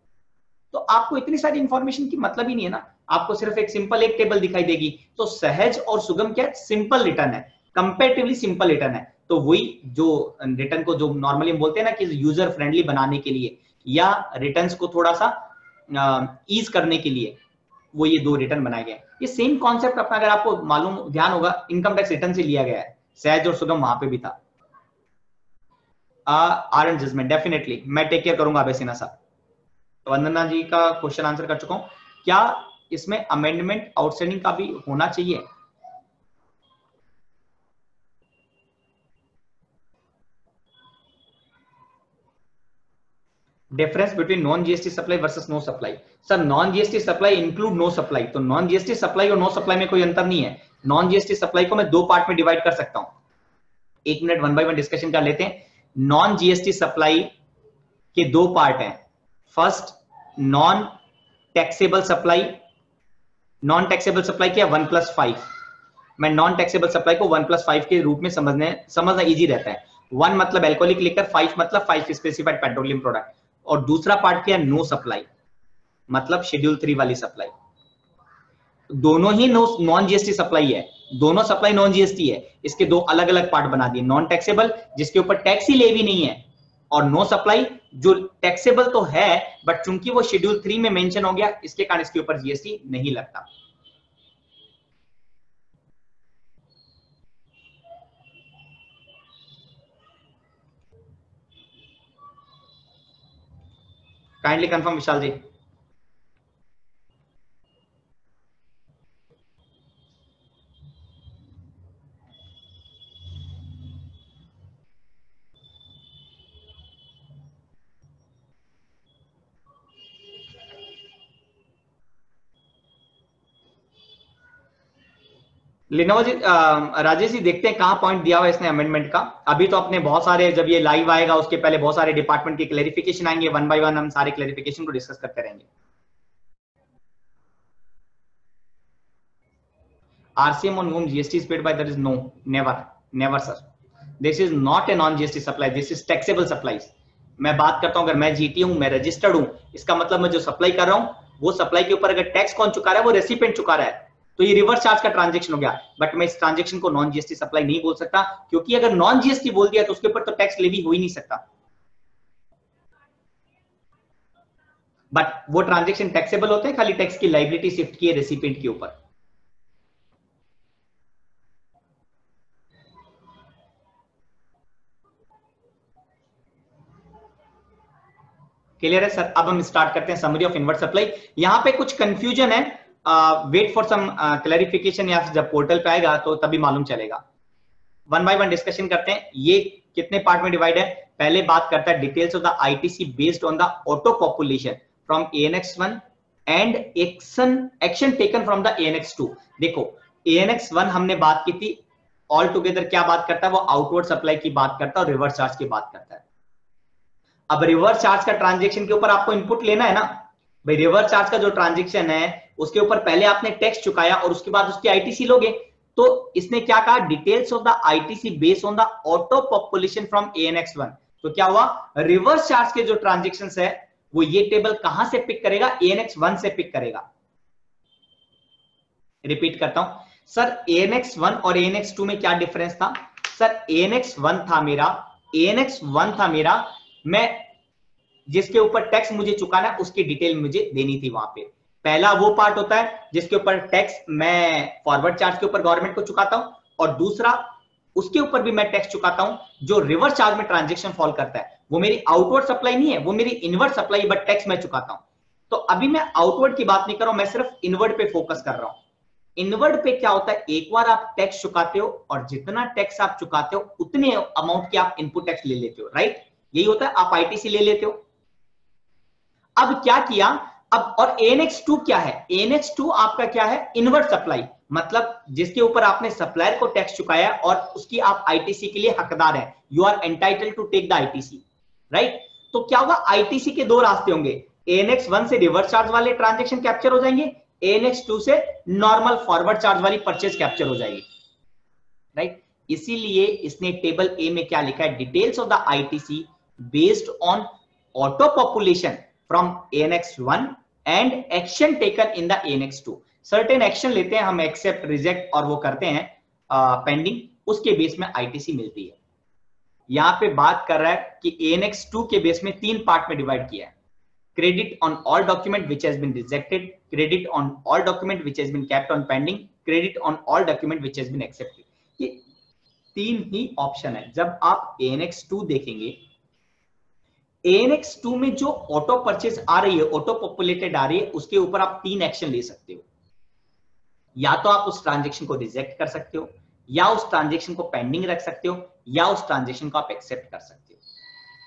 तो आपको इतनी सारी इंफॉर्मेशन की मतलब ही नहीं है ना। आपको सिर्फ़ एक सिंपल एक टेबल दिखाई देगी। तो सहज और सुगम क्या सिंपल रिटर्न है। कंपेरेटिवली सिंपल रिटर्न है। तो वही जो रिटर्न को जो नॉर्मली हम बोलते हैं ना कि यूज़र फ्रेंडली बनाने के लिए या रिटर्न को थोड़ा सा ईज करने के लिए। वो ये दो रिटर्न बनाए गए ये सेम कॉन्सेप्ट अपना अगर आपको मालूम ध्यान होगा इनकम टैक्स रिटर्न से लिया गया है। सहज और सुगम वहाँ पे भी था। आर एंड जजमेंट डेफिनेटली मैं टेक केयर करूँगा, अभय सिन्हा साहब। तो वंदना जी का क्वेश्चन आंसर कर चुका हूँ। क्या इसमें अमेंडमेंट आउटस्टैंडिंग का भी होना चाहिए? Non GST supply versus no supply sir non GST supply include no supply तो जीएसटी सप्लाई और नो सप्लाई में कोई अंतर नहीं है। जीएसटी सप्लाई को मैं दो पार्ट में डिवाइड कर सकता हूँ। एक minute one by one discussion कर लेते हैं। जीएसटी सप्लाई के दो पार्ट हैं। Taxable supply non taxable supply क्या वन प्लस फाइव मैं नॉन टैक्सेबल सप्लाई को वन प्लस फाइव के रूप में समझने, समझना इजी रहता है। वन मतलब एल्कोहलिक लेकर फाइव मतलब फाइव स्पेसिफाइड पेट्रोलियम प्रोडक्ट और दूसरा पार्ट क्या नो सप्लाई मतलब शेड्यूल थ्री वाली सप्लाई दोनों ही नॉन जीएसटी सप्लाई है. दोनों सप्लाई नॉन जीएसटी है. इसके दो अलग अलग पार्ट बना दिए. नॉन टैक्सेबल जिसके ऊपर टैक्स ही लेवी नहीं है, और नो सप्लाई जो टैक्सेबल तो है बट चूँकि वो शेड्यूल थ्री में मेंशन हो गया, इसके कारण इसके ऊपर जीएसटी नहीं लगता. काइंडली कंफर्म विशाल जी लिनोवा जी राजेश जी, देखते हैं कहाँ पॉइंट दिया हुआ इसने अमेंडमेंट का। अभी तो अपने बहुत सारे, जब ये लाइव आएगा, उसके पहले बहुत सारे डिपार्टमेंट की क्लेरिफिकेशन आएँगे। वन बाय वन हम सारे क्लेरिफिकेशन को डिस्कस करते रहेंगे। RCM on whom GST is paid by there is no, never never, sir. This is not a non GST supply. This is taxable मैं बात करता हूँ, अगर मैं जीटी हूँ, मैं रजिस्टर्ड हूँ, इसका मतलब मैं जो सप्लाई कर रहा हूँ, वो सप्लाई के ऊपर अगर टैक्स कौन चुका रहा है, वो रेसिपेंट चुका रहा है। तो ये रिवर्स चार्ज का ट्रांजेक्शन हो गया। बट मैं इस ट्रांजेक्शन को नॉन जीएसटी सप्लाई नहीं बोल सकता, क्योंकि अगर नॉन जीएसटी बोल दिया तो उसके ऊपर तो टैक्स लेवी हो ही नहीं सकता। बट वो ट्रांजेक्शन टैक्सेबल होते हैं, खाली टैक्स की लाइबिलिटी शिफ्ट की है रेसिपेंट के ऊपर। क्लियर है सर अब हम स्टार्ट करते हैं समरी ऑफ़ इनवर्ट सप्लाई यहाँ पे कुछ कंफ्यूजन है। वेट फॉर सम क्लैरिफिकेशन या जब पोर्टल पे आएगा तो तभी मालूम चलेगा। वन बाय वन डिस्कशन करते हैं। ये कितने पार्ट में डिवाइड है? पहले बात करता है details of the ITC based on the auto population from ANX one and action action taken from the ANX two देखो एएनएक्स वन हमने बात की थी। ऑल टुगेदर क्या बात करता है? वो आउटवर्ड सप्लाई की बात करता है और रिवर्स चार्ज की बात करता है। अब रिवर्स चार्ज का ट्रांजेक्शन के ऊपर आपको इनपुट लेना है ना? भाई रिवर्स चार्ज का जो ट्रांजेक्शन है, उसके ऊपर पहले आपने टैक्स चुकाया और उसके बाद उसकी आईटीसी लोगे। तो इसने क्या कहा? Details of the ITC based on the auto population from ANX one तो क्या हुआ? रिवर्स चार्ज के जो ट्रांजेक्शन है, वो ये टेबल कहाँ से पिक करेगा? एएनएक्स वन से पिक करेगा। रिपीट करता हूँ। सर एएनएक्स वन और एएनएक्स टू में क्या डिफरेंस था? सर एएनएक्स वन था मेरा। एएनएक्स वन था मेरा। मैं जिसके ऊपर टैक्स मुझे चुकाना है, उसकी डिटेल मुझे देनी थी वहाँ पे। पहला वो पार्ट होता है, जिसके ऊपर टैक्स मैं फॉरवर्ड चार्ज के ऊपर गवर्नमेंट को चुकाता हूँ, और दूसरा, उसके ऊपर भी मैं टैक्स चुकाता हूँ, जो रिवर्स चार्ज में ट्रांजेक्शन फॉल करता है। वो मेरी आउटवर्ड सप्लाई नहीं है, वो मेरी इनवर्ड सप्लाई बट टैक्स मैं चुकाता हूँ। तो अभी मैं आउटवर्ड की बात नहीं कर रहा हूँ, मैं सिर्फ़ इनवर्ड पे फोकस कर रहा हूँ। इनवर्ड पे क्या होता है, एक बार आप टैक्स चुकाते हो, और जितना टैक्स आप चुकाते हो, उतने अमाउंट की आप इनपुट टैक्स ले लेते हो राइट यही होता है, आप आईटीसी ले लेते हो। अब क्या किया? अब, और एनएक्स टू क्या है? एनएक्स टू आपका क्या है? इनवर्ट सप्लाई मतलब जिसके ऊपर आपने सप्लायर को टैक्स चुकाया और उसकी आप आईटीसी के लिए हकदार है। You are entitle to take the ITC right तो क्या होगा? आईटीसी के दो रास्ते होंगे। एनएक्स वन से रिवर्स चार्ज वाले ट्रांजेक्शन कैप्चर हो जाएँगे। एनएक्स टू से नॉर्मल फॉरवर्ड चार्ज वाली परचेज कैप्चर हो जाएगी। राइट इसीलिए इसने टेबल ए में क्या लिखा है? Details of the ITC based on auto population from ANX1 and action taken in the ANX2. Certain action लेते हैं, हम एक्सेप्ट रिजेक्ट और वो करते हैं पेंडिंग उसके बेस में आईटीसी मिलती है। यहाँ पे बात कर रहा है कि एनएक्स टू के बेस में तीन पार्ट में डिवाइड किया है। Credit on all document which has been rejected credit on all document which has been kept on pending credit on all document which has been accepted ये तीन ही option है। जब आप एनएक्स टू देखेंगे एनएक्स टू में जो auto purchase आ रही है ऑटो पॉपुलेटेड आ रही है, उसके ऊपर आप तीन एक्शन ले सकते हो। या तो आप उस ट्रांजेक्शन को रिजेक्ट कर सकते हो, या उस ट्रांजेक्शन को पेंडिंग रख सकते हो, या उस ट्रांजेक्शन को आप एक्सेप्ट कर सकते हो।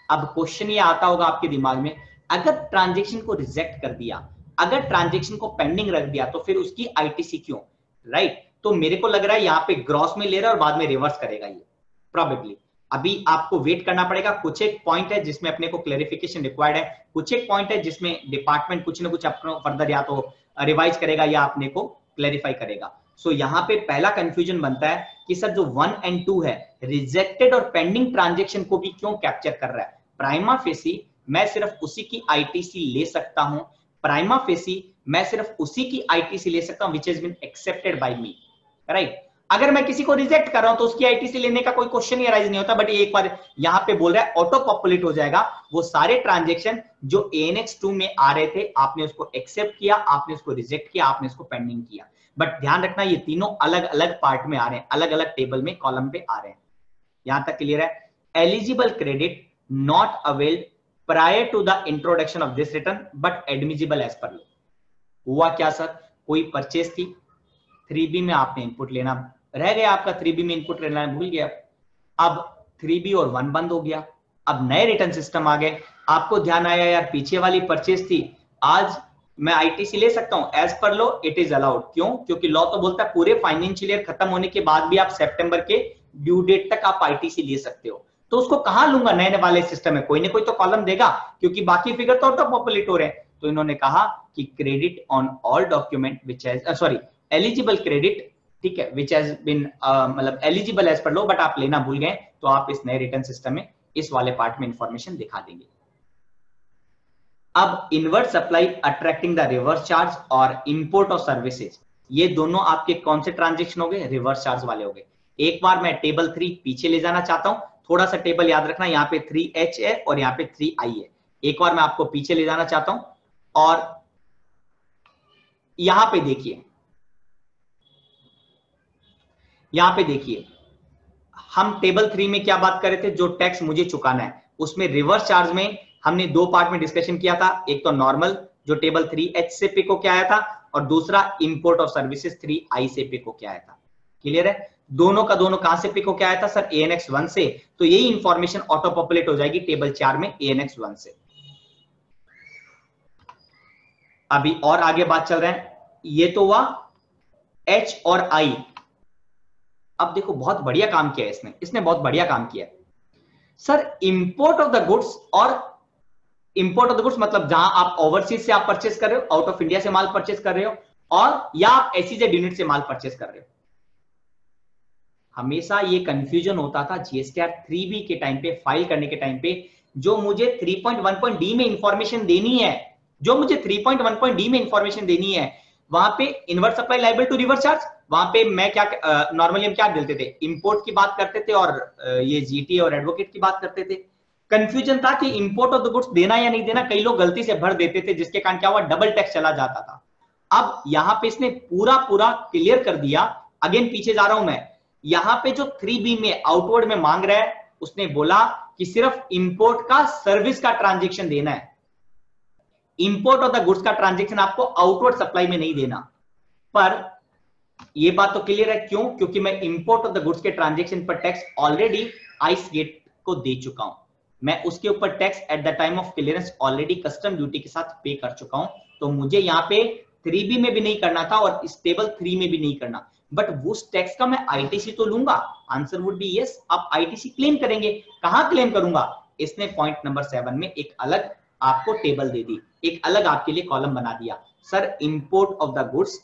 अब क्वेश्चन ये आता होगा आपके दिमाग में, अगर ट्रांजेक्शन को रिजेक्ट कर दिया, अगर ट्रांजेक्शन को पेंडिंग रख दिया तो फिर उसकी आईटीसी क्यों? राइट तो मेरे को लग रहा है यहाँ पे ग्रॉस में ले रहा है और बाद में रिवर्स करेगा ये प्रोबेबली अभी आपको वेट करना पड़ेगा। कुछ एक पॉइंट है जिसमें अपने को क्लेरिफिकेशन रिक्वायर्ड है। कुछ एक पॉइंट है जिसमें डिपार्टमेंट कुछ ना कुछ अपना फर्दर या तो रिवाइज करेगा या अपने को क्लेरिफाई करेगा। सो so, यहाँ पे पहला कंफ्यूजन बनता है कि सर जो वन एंड टू है रिजेक्टेड और पेंडिंग ट्रांजेक्शन को भी क्यों कैप्चर कर रहा है? प्राइमा फेसी मैं सिर्फ़ उसी की आईटीसी ले सकता हूँ। प्राइमा फेसी मैं सिर्फ़ उसी की आईटीसी ले सकता हूँ which is been accepted by me right अगर मैं किसी को रिजेक्ट कर रहा हूँ तो उसकी आईटीसी लेने का कोई क्वेश्चन ही राइज नहीं होता बट एक बार यहाँ पे बोल रहा है ऑटो पॉपुलेट हो जाएगा। वो सारे ट्रांजेक्शन जो एनएक्स टू में आ रहे थे, आपने उसको एक्सेप्ट किया, आपने उसको रिजेक्ट किया, आपने उसको पेंडिंग किया। बट ध्यान रखना, ये तीनों अलग अलग पार्ट में आ रहे हैं अलग अलग टेबल में कॉलम पे आ रहे हैं। यहाँ तक क्लियर है? Eligible credit not availed prior to the introduction of this return but admissible as per law हुआ क्या सर? कोई परचेज थी? थ्री बी में आपने इनपुट लेना। रह गया आपका थ्री बी में इनपुट लेना भूल गया। अब थ्री बी और वन बंद हो गया। अब नए रिटर्न सिस्टम आ गए। आपको ध्यान आया यार, पीछे वाली परचेज थी। आज मैं आईटीसी ले सकता हूँ। As per low it is allowed क्यों? क्योंकि लॉ तो बोलता है, पूरे फाइनेंशियल ईयर खत्म होने के बाद भी आप सितंबर के ड्यू डेट तक आप आईटीसी ले सकते हो। तो उसको कहाँ लूँगा नए वाले सिस्टम में? कोई ना कोई तो कॉलम देगा, क्योंकि बाकी फिगर तो ऑटो पॉपुलेट हो रहे हैं। तो इन्होंने कहा कि credit on all document which has sorry eligible credit ठीक है विच हैज़ बिन मतलब eligible as per low but आप लेना भूल गए तो आप इस नए रिटर्न सिस्टम में इस वाले पार्ट में इंफॉर्मेशन दिखा देंगे। अब inward supply attracting the reverse charge और इंपोर्ट ऑफ़ सर्विसेज़ ये दोनों आपके कौन से ट्रांजेक्शन हो गए? रिवर्स चार्ज वाले हो गए। एक बार मैं टेबल थ्री पीछे ले जाना चाहता हूँ। थोड़ा सा टेबल याद रखना, यहाँ पे थ्री एच है और यहाँ पे थ्री आई है। एक बार मैं आपको पीछे ले जाना चाहता हूँ और यहाँ पे देखिए यहाँ पे देखिए, हम टेबल थ्री में क्या बात कर रहे थे? जो टैक्स मुझे चुकाना है। उसमें रिवर्स चार्ज में हमने दो पार्ट में डिस्कशन किया था। एक तो नॉर्मल जो टेबल थ्री एच से पिक हो क्या आया था? और दूसरा import of services three I से पिक हो क्या आया था? क्लियर है? दोनों का दोनों कहाँ से पिक क्या आया था? Sir A N X one से। तो यही इंफॉर्मेशन ऑटो पॉपुलेट हो जाएगी टेबल चार में ए एन एक्स वन से। अभी और आगे बात चल रहे हैं। ये तो हुआ एच और आई अब देखो, बहुत बढ़िया काम किया इसने। इसने बहुत बढ़िया काम किया sir import of the goods और इंपोर्ट ऑफ़ द गुड्स मतलब जहाँ आप ओवरसीज से आप परचेस कर रहे हो आउट ऑफ़ इंडिया से माल परचेस कर रहे हो, और या आप एसीजेड यूनिट से माल परचेस कर रहे हो। हमेशा ये कंफ्यूजन होता था जीएसटीआर थ्री बी के टाइम पे फ़ाइल करने के टाइम पे, जो मुझे 3.1 डी में इंफॉर्मेशन देनी है, जो मुझे 3.1 डी में इंफॉर्मेशन देनी है, वहाँ पे inward supply liable to reverse charge वहाँ पे मैं क्या नॉर्मली हम क्या देते थे? इंपोर्ट की बात करते थे और ये जीटी और एडवोकेट की बात करते थे। कंफ्यूजन था कि इंपोर्ट ऑफ़ द गुड्स देना या नहीं देना कई लोग गलती से भर देते थे, जिसके कारण क्या हुआ? डबल टैक्स चला जाता था। अब यहाँ पे इसने पूरा पूरा क्लियर कर दिया। अगेन पीछे जा रहा हूँ मैं। यहाँ पे जो थ्री बी में आउटवर्ड में मांग रहा है, उसने बोला कि सिर्फ़ इंपोर्ट का सर्विस का ट्रांजेक्शन देना है। इंपोर्ट ऑफ़ द गुड्स का ट्रांजेक्शन आपको आउटवर्ड सप्लाई में नहीं देना। पर यह बात तो क्लियर है, क्यों? क्योंकि मैं इंपोर्ट ऑफ़ द गुड्स के ट्रांजेक्शन पर टैक्स ऑलरेडी आइस गेट को दे चुका हूँ। मैं उसके ऊपर tax at the time of clearance already custom duty के साथ पे कर चुका हूँ। तो मुझे यहाँ पे थ्री बी में भी नहीं करना था और इस टेबल थ्री में भी नहीं करना। बट उस टैक्स का मैं आईटीसी तो लूँगा। आंसर वुड बी यस आप आईटीसी क्लेम करेंगे। कहा क्लेम करूँगा? इसने पॉइंट नंबर सेवन में एक अलग आपको टेबल दे दी। एक अलग आपके लिए कॉलम बना दिया। Sir import of the goods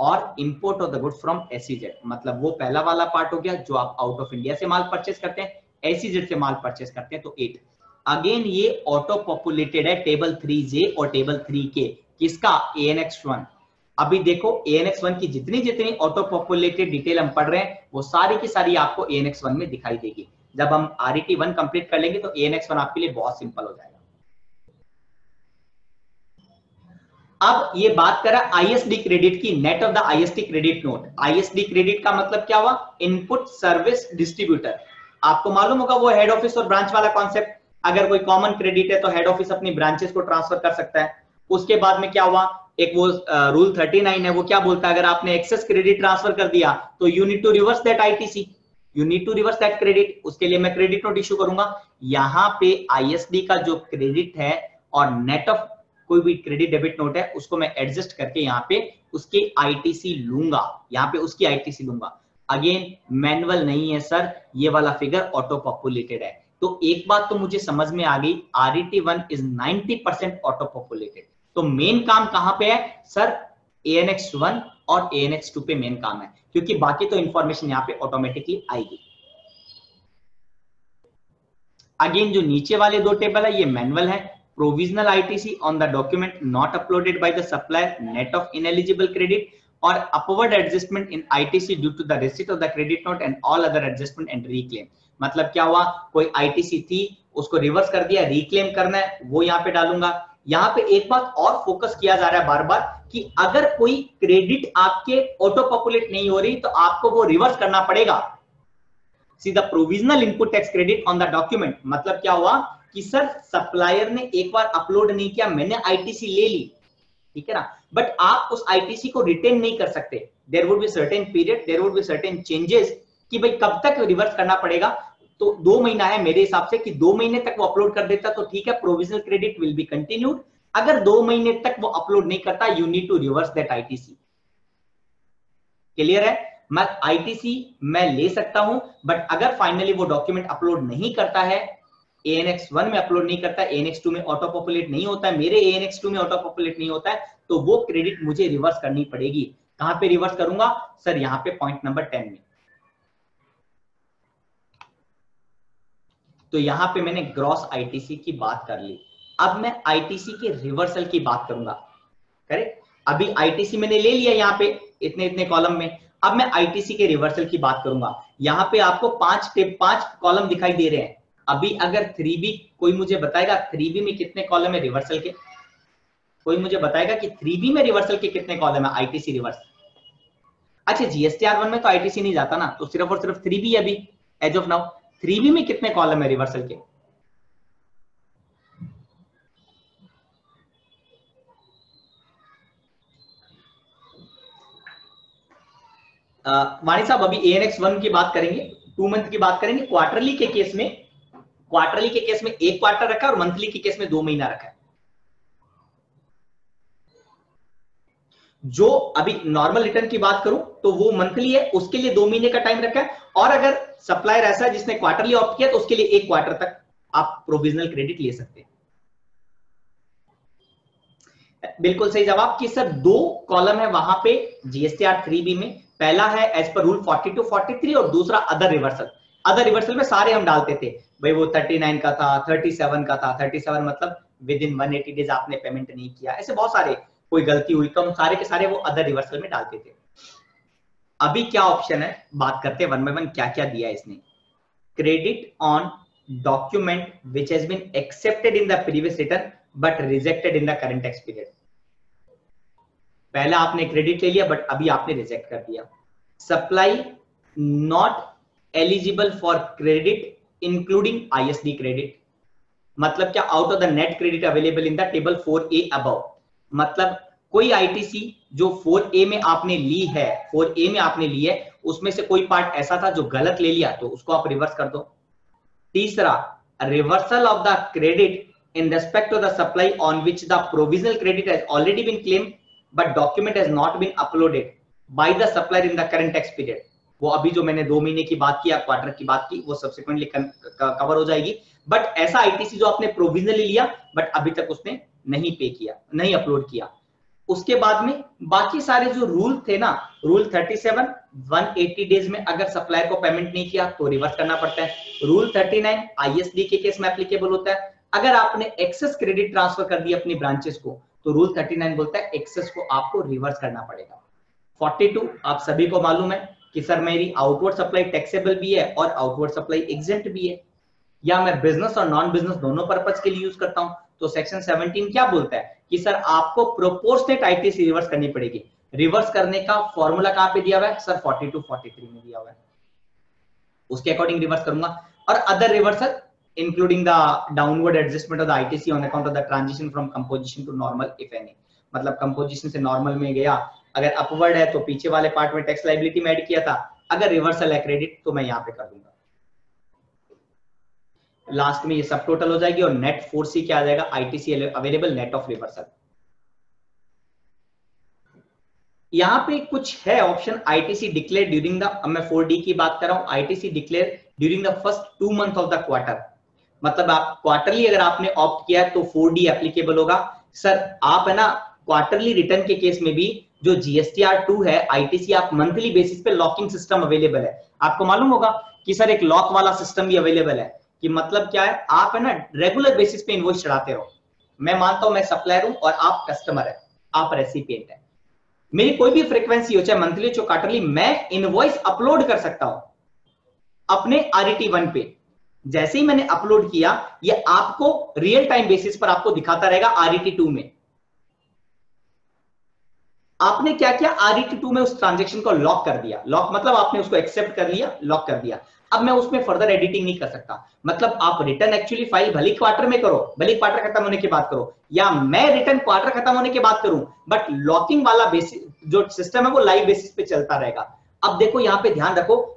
और import of the goods from SEZ मतलब वो पहला वाला पार्ट हो गया जो आप आउट ऑफ़ इंडिया से माल परचेस करते हैं एसीजेड से माल परचेस करते हैं तो एट अगेन ये ऑटो पॉपुलेटेड है टेबल थ्री जे और टेबल थ्री के किसका? ए एन एक्स वन अभी देखो ए एन एक्स वन की जितनी जितनी ऑटो पॉपुलेटेड डिटेल हम पढ़ रहे हैं, वो सारी की सारी आपको ए एन एक्स वन में दिखाई देगी। जब हम R E T one complete कर लेंगे तो ए एन एक्स वन आपके लिए बहुत सिंपल हो जाएगा। अब ये बात करा आईएसडी क्रेडिट की net of the ISD credit note ISD credit का मतलब क्या हुआ? इनपुट सर्विस डिस्ट्रीब्यूटर आपको मालूम होगा वो हेड ऑफ़िस और ब्रांच वाला कॉन्सेप्ट अगर कोई कॉमन क्रेडिट है तो हेड ऑफ़िस अपनी ब्रांचेस को ट्रांसफ़र कर सकता है। उसके बाद में क्या हुआ? एक वो रूल थर्टी नाइन है, वो क्या बोलता है? अगर आपने एक्सेस क्रेडिट ट्रांसफ़र कर दिया तो you need to reverse that ITC you need to reverse that credit उसके लिए मैं क्रेडिट नोट इशू करूँगा। यहाँ पे आईएसडी का जो क्रेडिट है और नेट ऑफ़ कोई भी क्रेडिट डेबिट नोट है, उसको मैं एडजस्ट करके यहाँ पे उसकी आईटीसी लूँगा। यहाँ पे उसकी आईटीसी लूँगा। अगेन मैनुअल नहीं है सर ये वाला फिगर ऑटो पॉपुलेटेड है। तो एक बात तो मुझे समझ में आ गई R E T one is ninety percent auto populated तो मेन काम कहाँ पे है? Sir A N X one और ए एन एक्स टू पे मेन काम है। क्योंकि बाकी तो इंफॉर्मेशन यहाँ पे ऑटोमेटिकली आएगी। अगेन जो नीचे वाले दो टेबल है, ये मैनुअल है। Provisional ITC on the document not uploaded by the supplier net of ineligible credit और upward adjustment in ITC due to the receipt of the credit note and all other adjustment and reclaim मतलब क्या हुआ? कोई ITC थी, उसको reverse कर दिया reclaim करना है, वो यहाँ पे डालूँगा। यहाँ पे एक बात और फोकस किया जा रहा है बार बार कि अगर कोई क्रेडिट आपके ऑटो पॉपुलेट नहीं हो रही तो आपको वो रिवर्स करना पड़ेगा। See the provisional input tax credit on the document मतलब क्या हुआ? कि सर सप्लायर ने एक बार अपलोड नहीं किया, मैंने आईटीसी ले ली। ठीक है ना? बट आप उस आईटीसी को रिटेन नहीं कर सकते। There would be certain period there would be certain changes कि भाई कब तक रिवर्स करना पड़ेगा? तो दो महीना है मेरे हिसाब से कि दो महीने तक वो अपलोड कर देता तो ठीक है provisional credit will be continued अगर दो महीने तक वो अपलोड नहीं करता you need to reverse that ITC clear है? मैं आईटीसी मैं ले सकता हूँ बट अगर फाइनली वो डॉक्यूमेंट अपलोड नहीं करता है एएनएक्स वन में अपलोड नहीं करता एएनएक्स टू में ऑटो पॉपुलेट नहीं होता है, मेरे एएनएक्स टू में ऑटो पॉपुलेट नहीं होता है तो वो क्रेडिट मुझे रिवर्स करनी पड़ेगी। कहाँ पे रिवर्स करूँगा? सर, यहाँ पे पॉइंट नंबर टेन में। तो यहाँ पे मैंने ग्रॉस आईटीसी की बात कर ली। अब मैं आईटीसी के रिवर्सल की बात करूँगा। करेक्ट अभी आईटीसी मैंने ले लिया यहाँ पे, इतने इतने कॉलम में। अब मैं आईटीसी के रिवर्सल की बात करूँगा। यहाँ पे आपको पाँच पाँच कॉलम दिखाई दे रहे हैं। अभी अगर थ्री बी कोई मुझे बताएगा थ्री बी में कितने कॉलम है रिवर्सल के? कोई मुझे बताएगा कि थ्री बी में रिवर्सल के कितने कॉलम है? आईटीसी रिवर्स अच्छा जीएसटीआर वन में तो आईटीसी नहीं जाता ना तो सिर्फ़ और सिर्फ़ थ्री बी अभी as of now three B में कितने कॉलम है रिवर्सल के? वाणी साहब, अभी ए एन एक्स वन की बात करेंगे टू मंथ की बात करेंगे क्वार्टरली के केस में क्वार्टरली के केस में एक क्वार्टर रखा और मंथली के केस में दो महीना रखा है। जो अभी नॉर्मल रिटर्न की बात करूँ तो वो मंथली है, उसके लिए दो महीने का टाइम रखा है और अगर सप्लायर ऐसा है जिसने क्वार्टरली ऑप्ट किया तो उसके लिए एक क्वार्टर तक आप प्रोविजनल क्रेडिट ले सकते हैं। बिल्कुल सही जवाब कि सर, दो कॉलम है वहाँ पे जीएसटीआर थ्री बी में, पहला है एज पर रूल 42 43 और दूसरा अदर रिवर्सल अदर रिवर्सल में सारे हम डालते थे। भाई वो 39 का था 37 का था 37 मतलब विद इन 180 डेज़ आपने पेमेंट नहीं किया। ऐसे बहुत सारे, कोई गलती हुई तो हम सारे के सारे वो अदर रिवर्सल में डालते थे। अभी क्या ऑप्शन है? बात करते हैं वन बाय वन क्या क्या दिया इसने। Credit on document which has been accepted in the previous return but rejected in the current experience पहला आपने क्रेडिट ले लिया बट अभी आपने रिजेक्ट कर दिया। Supply not eligible for credit including ISD credit मतलब क्या out of the net credit available in the table four A above मतलब कोई आईटीसी जो फोर ए में आपने ली है फोर ए में आपने ली है, उसमें से कोई पार्ट ऐसा था जो गलत ले लिया तो उसको आप रिवर्स कर दो। तीसरा reversal of the credit in respect of the supply on which the provisional credit has already been claim but document has not been uploaded by the supplier in the current tax period वो अभी जो मैंने दो महीने की बात की, या क्वार्टर की बात की, वो सब्सिक्वेंटली कवर हो जाएगी। बट ऐसा आईटीसी जो आपने प्रोविजनली लिया बट अभी तक उसने नहीं पे किया, नहीं अपलोड किया। उसके बाद में बाकी सारे जो रूल थे ना रूल 37 180 डेज़ में अगर सप्लायर को पेमेंट नहीं किया तो रिवर्स करना पड़ता है। रूल 39 आईएसडी के केस में एप्लीकेबल होता है। अगर आपने एक्सेस क्रेडिट ट्रांसफ़र कर दिया अपनी ब्रांचेस को तो रूल 39 बोलता है एक्सेस को आपको रिवर्स करना पड़ेगा। 42 आप सभी को मालूम है कि सर मेरी आउटवर्ड सप्लाई टैक्सेबल भी है और आउटवर्ड सप्लाई एग्जेंट भी है। या मैं बिज़नेस और नॉन बिज़नेस दोनों पर्पज के लिए यूज़ करता हूँ। तो सेक्शन 17 क्या बोलता है? कि सर आपको प्रोपोर्शनेट आईटीसी रिवर्स करनी पड़ेगी। रिवर्स करने का फॉर्मूला कहाँ पे दिया हुआ है? सर 42 43 में दिया हुआ है। उसके अकॉर्डिंग रिवर्स करूँगा। और other reversal including the downward adjustment of the ITC on account of the transition from composition to normal, if any मतलब कंपोजिशन से नॉर्मल में गया अगर अपवर्ड है तो पीछे वाले पार्ट में टैक्स लाइबिलिटी में ऐड किया था, अगर रिवर्सल है क्रेडिट तो मैं यहाँ पे कर दूँगा। लास्ट में ये सब टोटल हो जाएगी और नेट फोर सी क्या आ जाएगा? ITC available net of reversal यहाँ पे कुछ है option ITC declare during the अब मैं फोर डी की बात कर रहा हूँ ITC declare during the first two month of the quarter मतलब आप क्वार्टरली अगर आपने ऑप्ट किया तो फोर डी एप्लीकेबल होगा। सर आप है ना क्वार्टरली रिटर्न के केस में भी जो जीएसटीआर टू है आईटीसी आप मंथली बेसिस पे लॉकिंग सिस्टम अवेलेबल है। आपको मालूम होगा कि सर एक लॉक वाला सिस्टम भी अवेलेबल है। कि मतलब क्या है, आप है ना रेगुलर बेसिस पे इन्वॉइस चढ़ाते रहो मैं मानता हूँ, मैं सप्लायर हूँ और आप कस्टमर है। आप रेसिपिएंट है। मेरी कोई भी फ्रीक्वेंसी हो, चाहे मंथली हो क्वार्टरली मैं इनवॉइस अपलोड कर सकता हूँ अपने आरईटी वन पे। जैसे ही मैंने अपलोड किया, ये आपको रियल टाइम बेसिस पर आपको दिखाता रहेगा आरईटी टू में। आपने क्या किया? आरईटी टू में उस ट्रांजेक्शन को लॉक कर दिया। लॉक मतलब आपने उसको एक्सेप्ट कर लिया लॉक कर दिया। अब मैं उसमें फर्दर एडिटिंग नहीं कर सकता। मतलब आप रिटर्न एक्चुअली फ़ाइल भले क्वार्टर में करो, भले क्वार्टर खत्म होने के बाद करो। या मैं रिटर्न क्वार्टर खत्म होने के बाद करूँ बट लॉकिंग वाला बेसिस जो सिस्टम है वो लाइव बेसिस पे चलता रहेगा। अब देखो, यहाँ पे ध्यान रखो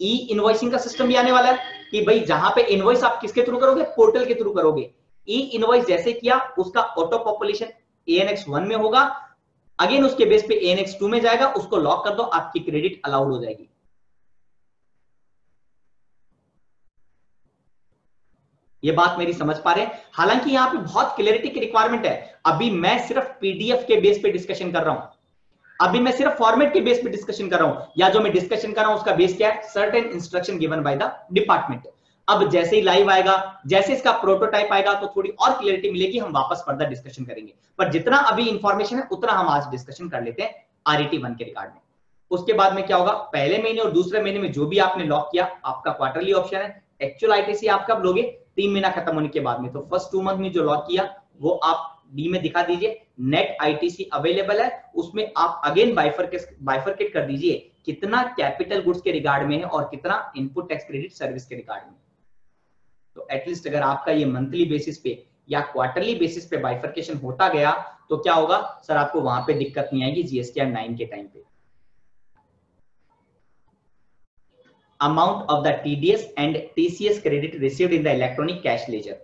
ई इनवॉइसिंग का सिस्टम भी आने वाला है कि भाई जहाँ पे इनवॉइस आप किसके थ्रू करोगे? पोर्टल के थ्रू करोगे। ई इनवॉइस जैसे किया, उसका ऑटो पॉपुलेशन एएनएक्स वन में होगा। अगेन उसके बेस पे एएनएक्स टू में जाएगा, उसको लॉक कर दो, आपकी क्रेडिट अलाउड हो जाएगी। ये बात मेरी समझ पा रहे हैं। हालाँकि यहाँ पे बहुत क्लियरिटी की रिक्वायरमेंट है। अभी मैं सिर्फ़ पीडीएफ के बेस पे डिस्कशन कर रहा हूँ। अभी मैं सिर्फ़ फॉर्मेट के बेस पे डिस्कशन कर रहा हूँ। या जो मैं डिस्कशन कर रहा हूँ, उसका बेस क्या है? Certain instruction given by the department अब जैसे ही लाइव आएगा, जैसे इसका प्रोटोटाइप आएगा तो थोड़ी और क्लियरिटी मिलेगी, हम वापस फर्दर डिस्कशन करेंगे। पर जितना अभी इंफॉर्मेशन है, उतना हम आज डिस्कशन कर लेते हैं आरईटी वन के रिगार्ड में। उसके बाद में क्या होगा? पहले महीने और दूसरे महीने में जो भी आपने लॉक किया, आपका क्वार्टरली ऑप्शन है। एक्चुअल आईटीसी आप कब लोगे? तीन महीना खत्म होने के बाद में। तो फ़र्स्ट टू मंथ में जो लॉक किया, वो आप डी में दिखा दीजिए। नेट आईटीसी अवेलेबल है। उसमें आप अगेन बाइफरकेट कर दीजिए कितना कैपिटल गुड्स के रिगार्ड में है और कितना इनपुट टैक्स क्रेडिट सर्विस के रिगार्ड में। तो एटलीस्ट अगर आपका ये मंथली बेसिस पे या क्वार्टरली बेसिस पे बाइफर्केशन होता गया तो क्या होगा? सर आपको वहाँ पे दिक्कत नहीं आएगी जीएसटीआर नाइन के टाइम पे। Amount of the TDS and TCS credit receive in the electronic cash ledger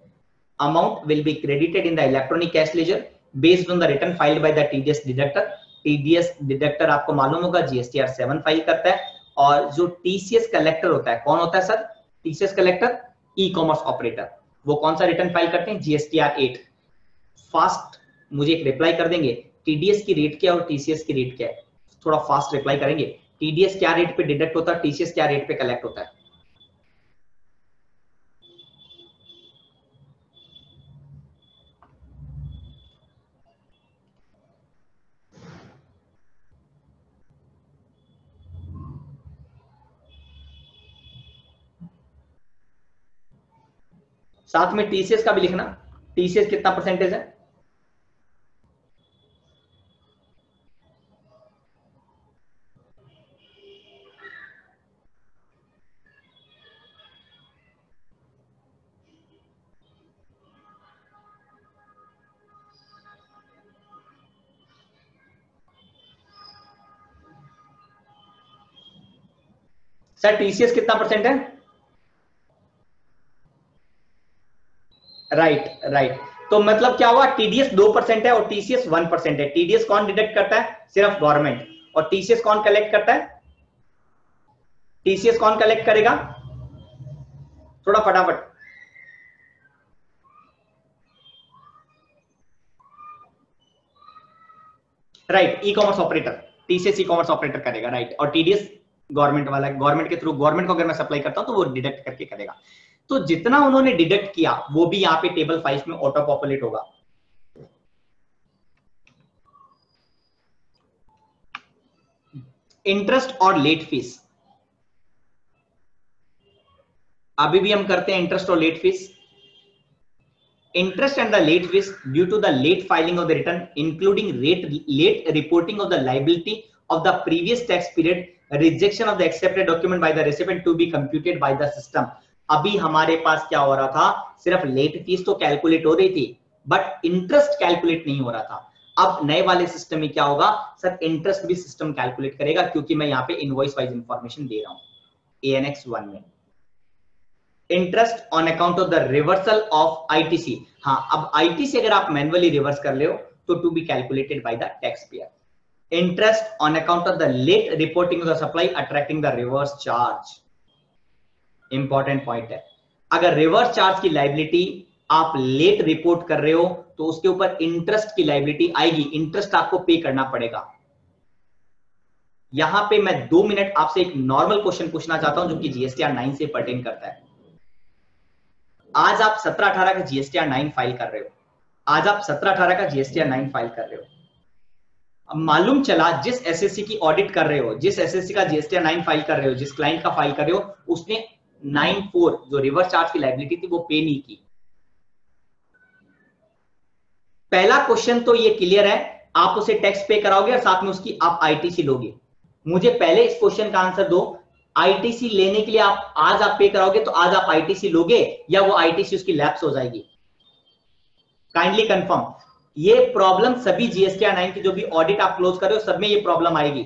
amount will be credited in the electronic cash ledger based on the return filed by the TDS deductor TDS deductor आपको मालूम होगा GSTR seven file करता है। और जो TCS collector होता है, कौन होता है sir TCS collector e commerce operator वो कौन सा रिटर्न फ़ाइल करते हैं? जीएसटीआर एट फास्ट मुझे एक रिप्लाई कर देंगे टीडीएस की रेट क्या और टीसीएस की रेट क्या है? थोड़ा फास्ट रिप्लाई करेंगे। टीडीएस क्या रेट पे डिडक्ट होता है? टीसीएस क्या रेट पे कलेक्ट होता है? साथ में टीसीएस का भी लिखना। टीसीएस कितना परसेंटेज है? सर टीसीएस कितना परसेंट है? राइट राइट तो मतलब क्या हुआ? टीडीएस दो परसेंट है और टीसीएस वन परसेंट है। टीडीएस कौन डिडक्ट करता है? सिर्फ़ गवर्नमेंट और टीसीएस कौन कलेक्ट करता है? टीसीएस कौन कलेक्ट करेगा? थोड़ा फटाफट। Right e commerce operator TCS e commerce operator करेगा राइट और टीडीएस गवर्नमेंट वाला गवर्नमेंट के थ्रू गवर्नमेंट को अगर मैं सप्लाई करता हूँ तो वो डिडक्ट करके करेगा। तो जितना उन्होंने डिडक्ट किया, वो भी यहाँ पे टेबल फाइव में ऑटो पॉपुलेट होगा। इंटरेस्ट और लेट फ़ीस अभी भी हम करते हैं इंटरेस्ट और late fee interest and the late fee due to the late filing of the return including rate late reporting of the liability of the previous tax period rejection of the accepted document by the recipient to be computed by the system अभी हमारे पास क्या हो रहा था? सिर्फ़ late fees तो calculate हो रही थी बट इंटरेस्ट कैलकुलेट नहीं हो रहा था। अब नए वाले सिस्टम में क्या होगा? सर इंटरेस्ट भी सिस्टम कैलकुलेट करेगा, क्योंकि मैं यहाँ पे इनवॉइस वाइज इंफॉर्मेशन दे रहा हूँ एएनएक्स वन में। Interest on account of the reversal of ITC हाँ अब आईटीसी अगर आप मैनुअली रिवर्स कर ले हो तो to be calculated by the taxpayer interest on account of the late reporting of the supply attracting the reverse charge important point है। अगर रिवर्स चार्ज की लाइबिलिटी आप लेट रिपोर्ट कर रहे हो तो उसके ऊपर इंटरेस्ट की लाइबिलिटी आएगी। इंटरेस्ट आपको पे करना पड़ेगा। यहाँ पे मैं दो मिनट आपसे एक नॉर्मल क्वेश्चन पूछना चाहता हूँ, जो कि जीएसटीआर नाइन से पर्टेन करता है। आज आप सत्रह अठारह का जीएसटीआर नाइन फ़ाइल कर रहे हो। आज आप सत्रह अठारह का जीएसटीआर नाइन फ़ाइल कर रहे हो। अब मालूम चला, जिस एसएससी की ऑडिट कर रहे हो, जिस एसएससी का जीएसटीआर नाइन फ़ाइल कर रहे हो, जिस क्लाइंट का फ़ाइल कर रहे हो, उसने नाइन फोर, जो रिवर्स चार्ज की लाइबिलिटी थी, वो पे नहीं की। पहला क्वेश्चन तो ये क्लियर है, आप उसे टैक्स पे कराओगे और साथ में उसकी आप आईटीसी लोगे। मुझे पहले इस क्वेश्चन का आंसर दो। आईटीसी लेने के लिए आप, आज आप पे कराओगे तो आज आप आईटीसी लोगे या वो आईटीसी उसकी लैप्स हो जाएगी। काइंडली कंफर्म ये प्रॉब्लम सभी जीएसटी नाइन की जो भी ऑडिट आप क्लोज कर रहे हो, सब में ये प्रॉब्लम आएगी।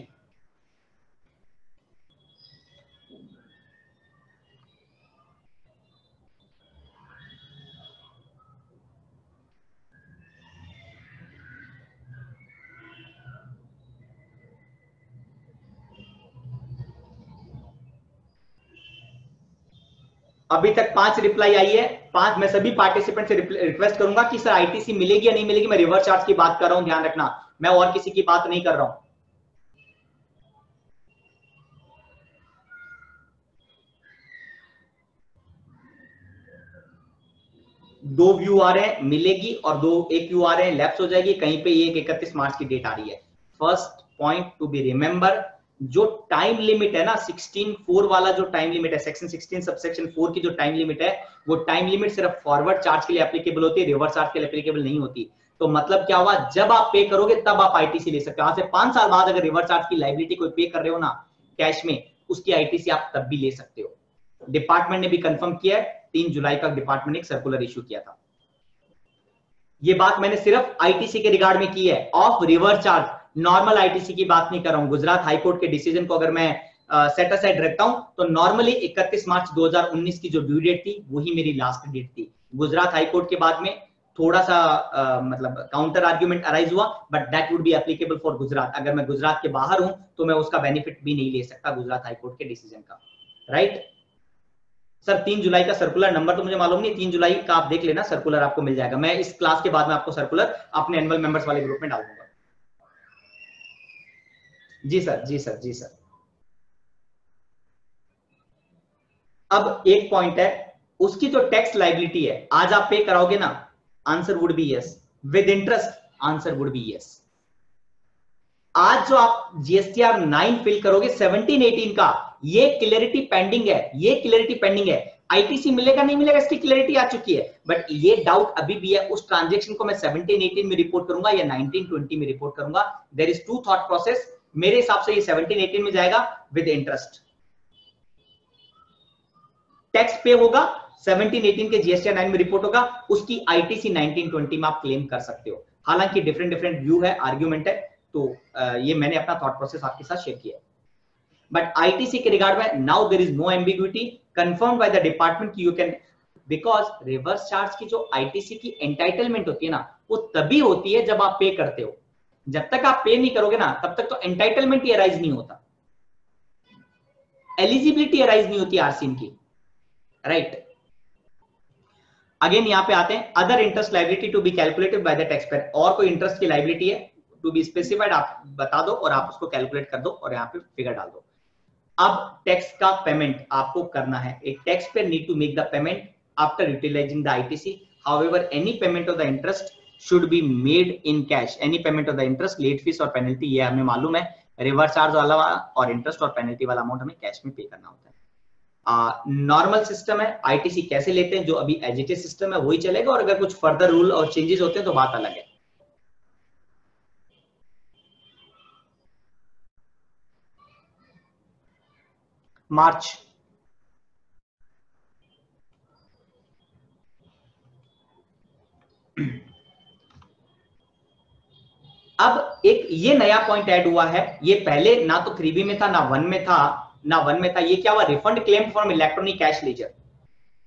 अभी तक पाँच रिप्लाई आई है। पाँच, मैं सभी पार्टिसिपेंट से रिक्वेस्ट करूँगा कि सर आईटीसी मिलेगी या नहीं मिलेगी। मैं रिवर्स चार्ज की बात कर रहा हूँ, ध्यान रखना। मैं और किसी की बात नहीं कर रहा हूँ। दो व्यू आ रहे हैं, मिलेगी और दो, एक व्यू आ रहे हैं लेफ़्ट हो जाएगी। कहीं पे एक इकतीस मार्च की डेट आ रही है। First point to be remember जो टाइम लिमिट है ना 16 फोर वाला जो टाइम लिमिट है सेक्शन 16 सबसेक्शन 4 की जो टाइम लिमिट है, वो टाइम लिमिट सिर्फ़ फॉरवर्ड चार्ज के लिए एप्लीकेबल होती है रिवर्स चार्ज के लिए एप्लीकेबल नहीं होती। तो मतलब क्या हुआ? जब आप पे करोगे, तब आप आईटीसी ले सकते हो। से पाँच साल बाद अगर रिवर्स चार्ज की लाइबिलिटी कोई पे कर रहे हो ना कैश में, उसकी आईटीसी आप तब भी ले सकते हो। डिपार्टमेंट ने भी कंफर्म किया है, तीन जुलाई का डिपार्टमेंट ने एक सर्कुलर इश्यू किया था। ये बात मैंने सिर्फ़ आईटीसी के रिगार्ड में की है। Of reverse charge normal ITC की बात नहीं कर रहा हूँ। गुजरात हाईकोर्ट के डिसीज़न को अगर मैं सेट असाइड रखता हूँ तो नॉर्मली 31 मार्च 2019 की जो ड्यू डेट थी वही मेरी लास्ट डेट थी। गुजरात हाईकोर्ट के बाद में थोड़ा सा आ, मतलब काउंटर आर्ग्यूमेंट अराइज हुआ but that would be applicable for Gujarat. अगर मैं गुजरात के बाहर हूँ तो मैं उसका बेनिफिट भी नहीं ले सकता गुजरात हाईकोर्ट के डिसीज़न का। राइट सर तीन जुलाई का सर्कुलर नंबर तो मुझे मालूम नहीं तीन जुलाई का आप देख लेना सर्कुलर आपको मिल जाएगा। मैं इस क्लास के बाद में आपको सर्कुलर अपने एनुअल मेंबर्स वाले ग्रुप में डाल दूँगा। जी सर जी सर जी सर। अब एक पॉइंट है, उसकी जो टैक्स लाइबिलिटी है। आज आप पे कराओगे ना answer would be yes with interest answer would be yes आज जो आप जीएसटीआर नाइन फिल करोगे सेवनटीन एटीन का, ये क्लियरिटी पेंडिंग है, ये क्लियरिटी पेंडिंग है। आईटीसी मिलेगा, नहीं मिलेगा, इसकी क्लियरिटी आ चुकी है। बट ये डाउट अभी भी है, उस ट्रांजेक्शन को मैं 17 18 में रिपोर्ट करूँगा या 19 20 में रिपोर्ट करूँगा। There is two thought process मेरे हिसाब से ये 17 18 में जाएगा विद इंटरेस्ट टैक्स पे होगा 17 18 के जीएसटी 9 में रिपोर्ट होगा, उसकी आईटीसी 19 20 में आप क्लेम कर सकते हो। हालाँकि डिफरेंट डिफरेंट व्यू है आर्ग्यूमेंट है तो ये मैंने अपना थॉट प्रोसेस आपके साथ शेयर किया बट आईटीसी के रिगार्ड में now there is no ambiguity confirm by the department you can because reverse charge की जो आईटीसी की एंटाइटलमेंट होती है ना, वो तभी होती है जब आप पे करते हो। जब तक आप पे नहीं करोगे ना, तब तक तो एंटाइटलमेंट ही अराइज नहीं होता। एलिजिबिलिटी अराइज नहीं होती आरसीन की। राइट अगेन यहाँ पे आते हैं other interest liability to be calculated by the taxpayer और कोई इंटरेस्ट की लाइबिलिटी है टू बी स्पेसिफाइड आप बता दो और आप उसको कैलकुलेट कर दो और यहाँ पे फिगर डाल दो। अब टैक्स का पेमेंट आपको करना है। एक taxpayer need to make the payment after utilising the ITC however any payment of the interest should be made in cash any payment of the interest late fees और penalty ये हमें मालूम है। रिवर्स चार्ज वाला और interest और penalty वाला amount हमें कैश में पे करना होता है। नॉर्मल सिस्टम है। आईटीसी कैसे लेते हैं? जो अभी एजिटे सिस्टम है, वही चलेगा। और अगर कुछ फर्दर रूल और चेंजेस होते हैं तो बात अलग है। मार्च। अब एक ये नया पॉइंट ऐड हुआ है, ये पहले ना तो थ्री में था, ना वन में था, ना वन में था, ये क्या हुआ? Refund claim from electronic cash ledger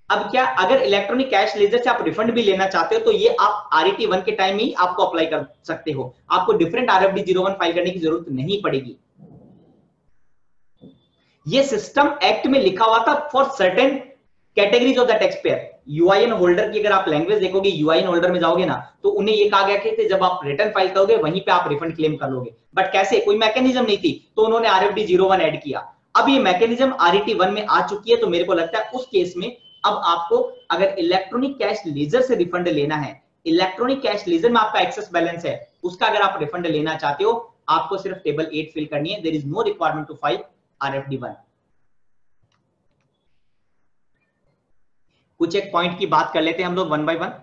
अब क्या, अगर इलेक्ट्रॉनिक कैश लेजर से आप रिफंड भी लेना चाहते हो तो ये आप आर वन के टाइम ही आपको अप्लाई कर सकते हो। आपको डिफरेंट आर एफ़ फ़ाइल करने की ज़रूरत नहीं पड़ेगी। ये सिस्टम एक्ट में लिखा हुआ था for certain categories of the taxpayer UIN holder की अगर आप लैंग्वेज देखोगे यूआईएन होल्डर में जाओगे ना तो उन्हें ये कहा गया कि जब आप रिटर्न फ़ाइल करोगे, वहीं पे आप रिफंड क्लेम कर लोगे। बट कैसे? कोई मैकेनिज्म नहीं थी तो उन्होंने R F D zero one add किया। अब ये मैकेनिज्म आर वन में आ चुकी है तो मेरे को लगता है उस केस में अब आपको अगर इलेक्ट्रॉनिक कैश लेजर से रिफंड लेना है इलेक्ट्रॉनिक कैश लेजर में आपका एक्सेस बैलेंस है, उसका अगर आप रिफंड लेना चाहते हो, आपको सिर्फ़ टेबल एट फिल करनी है there is no requirement to file R F D one कुछ एक पॉइंट की बात कर लेते हैं हम लोग वन बाय वन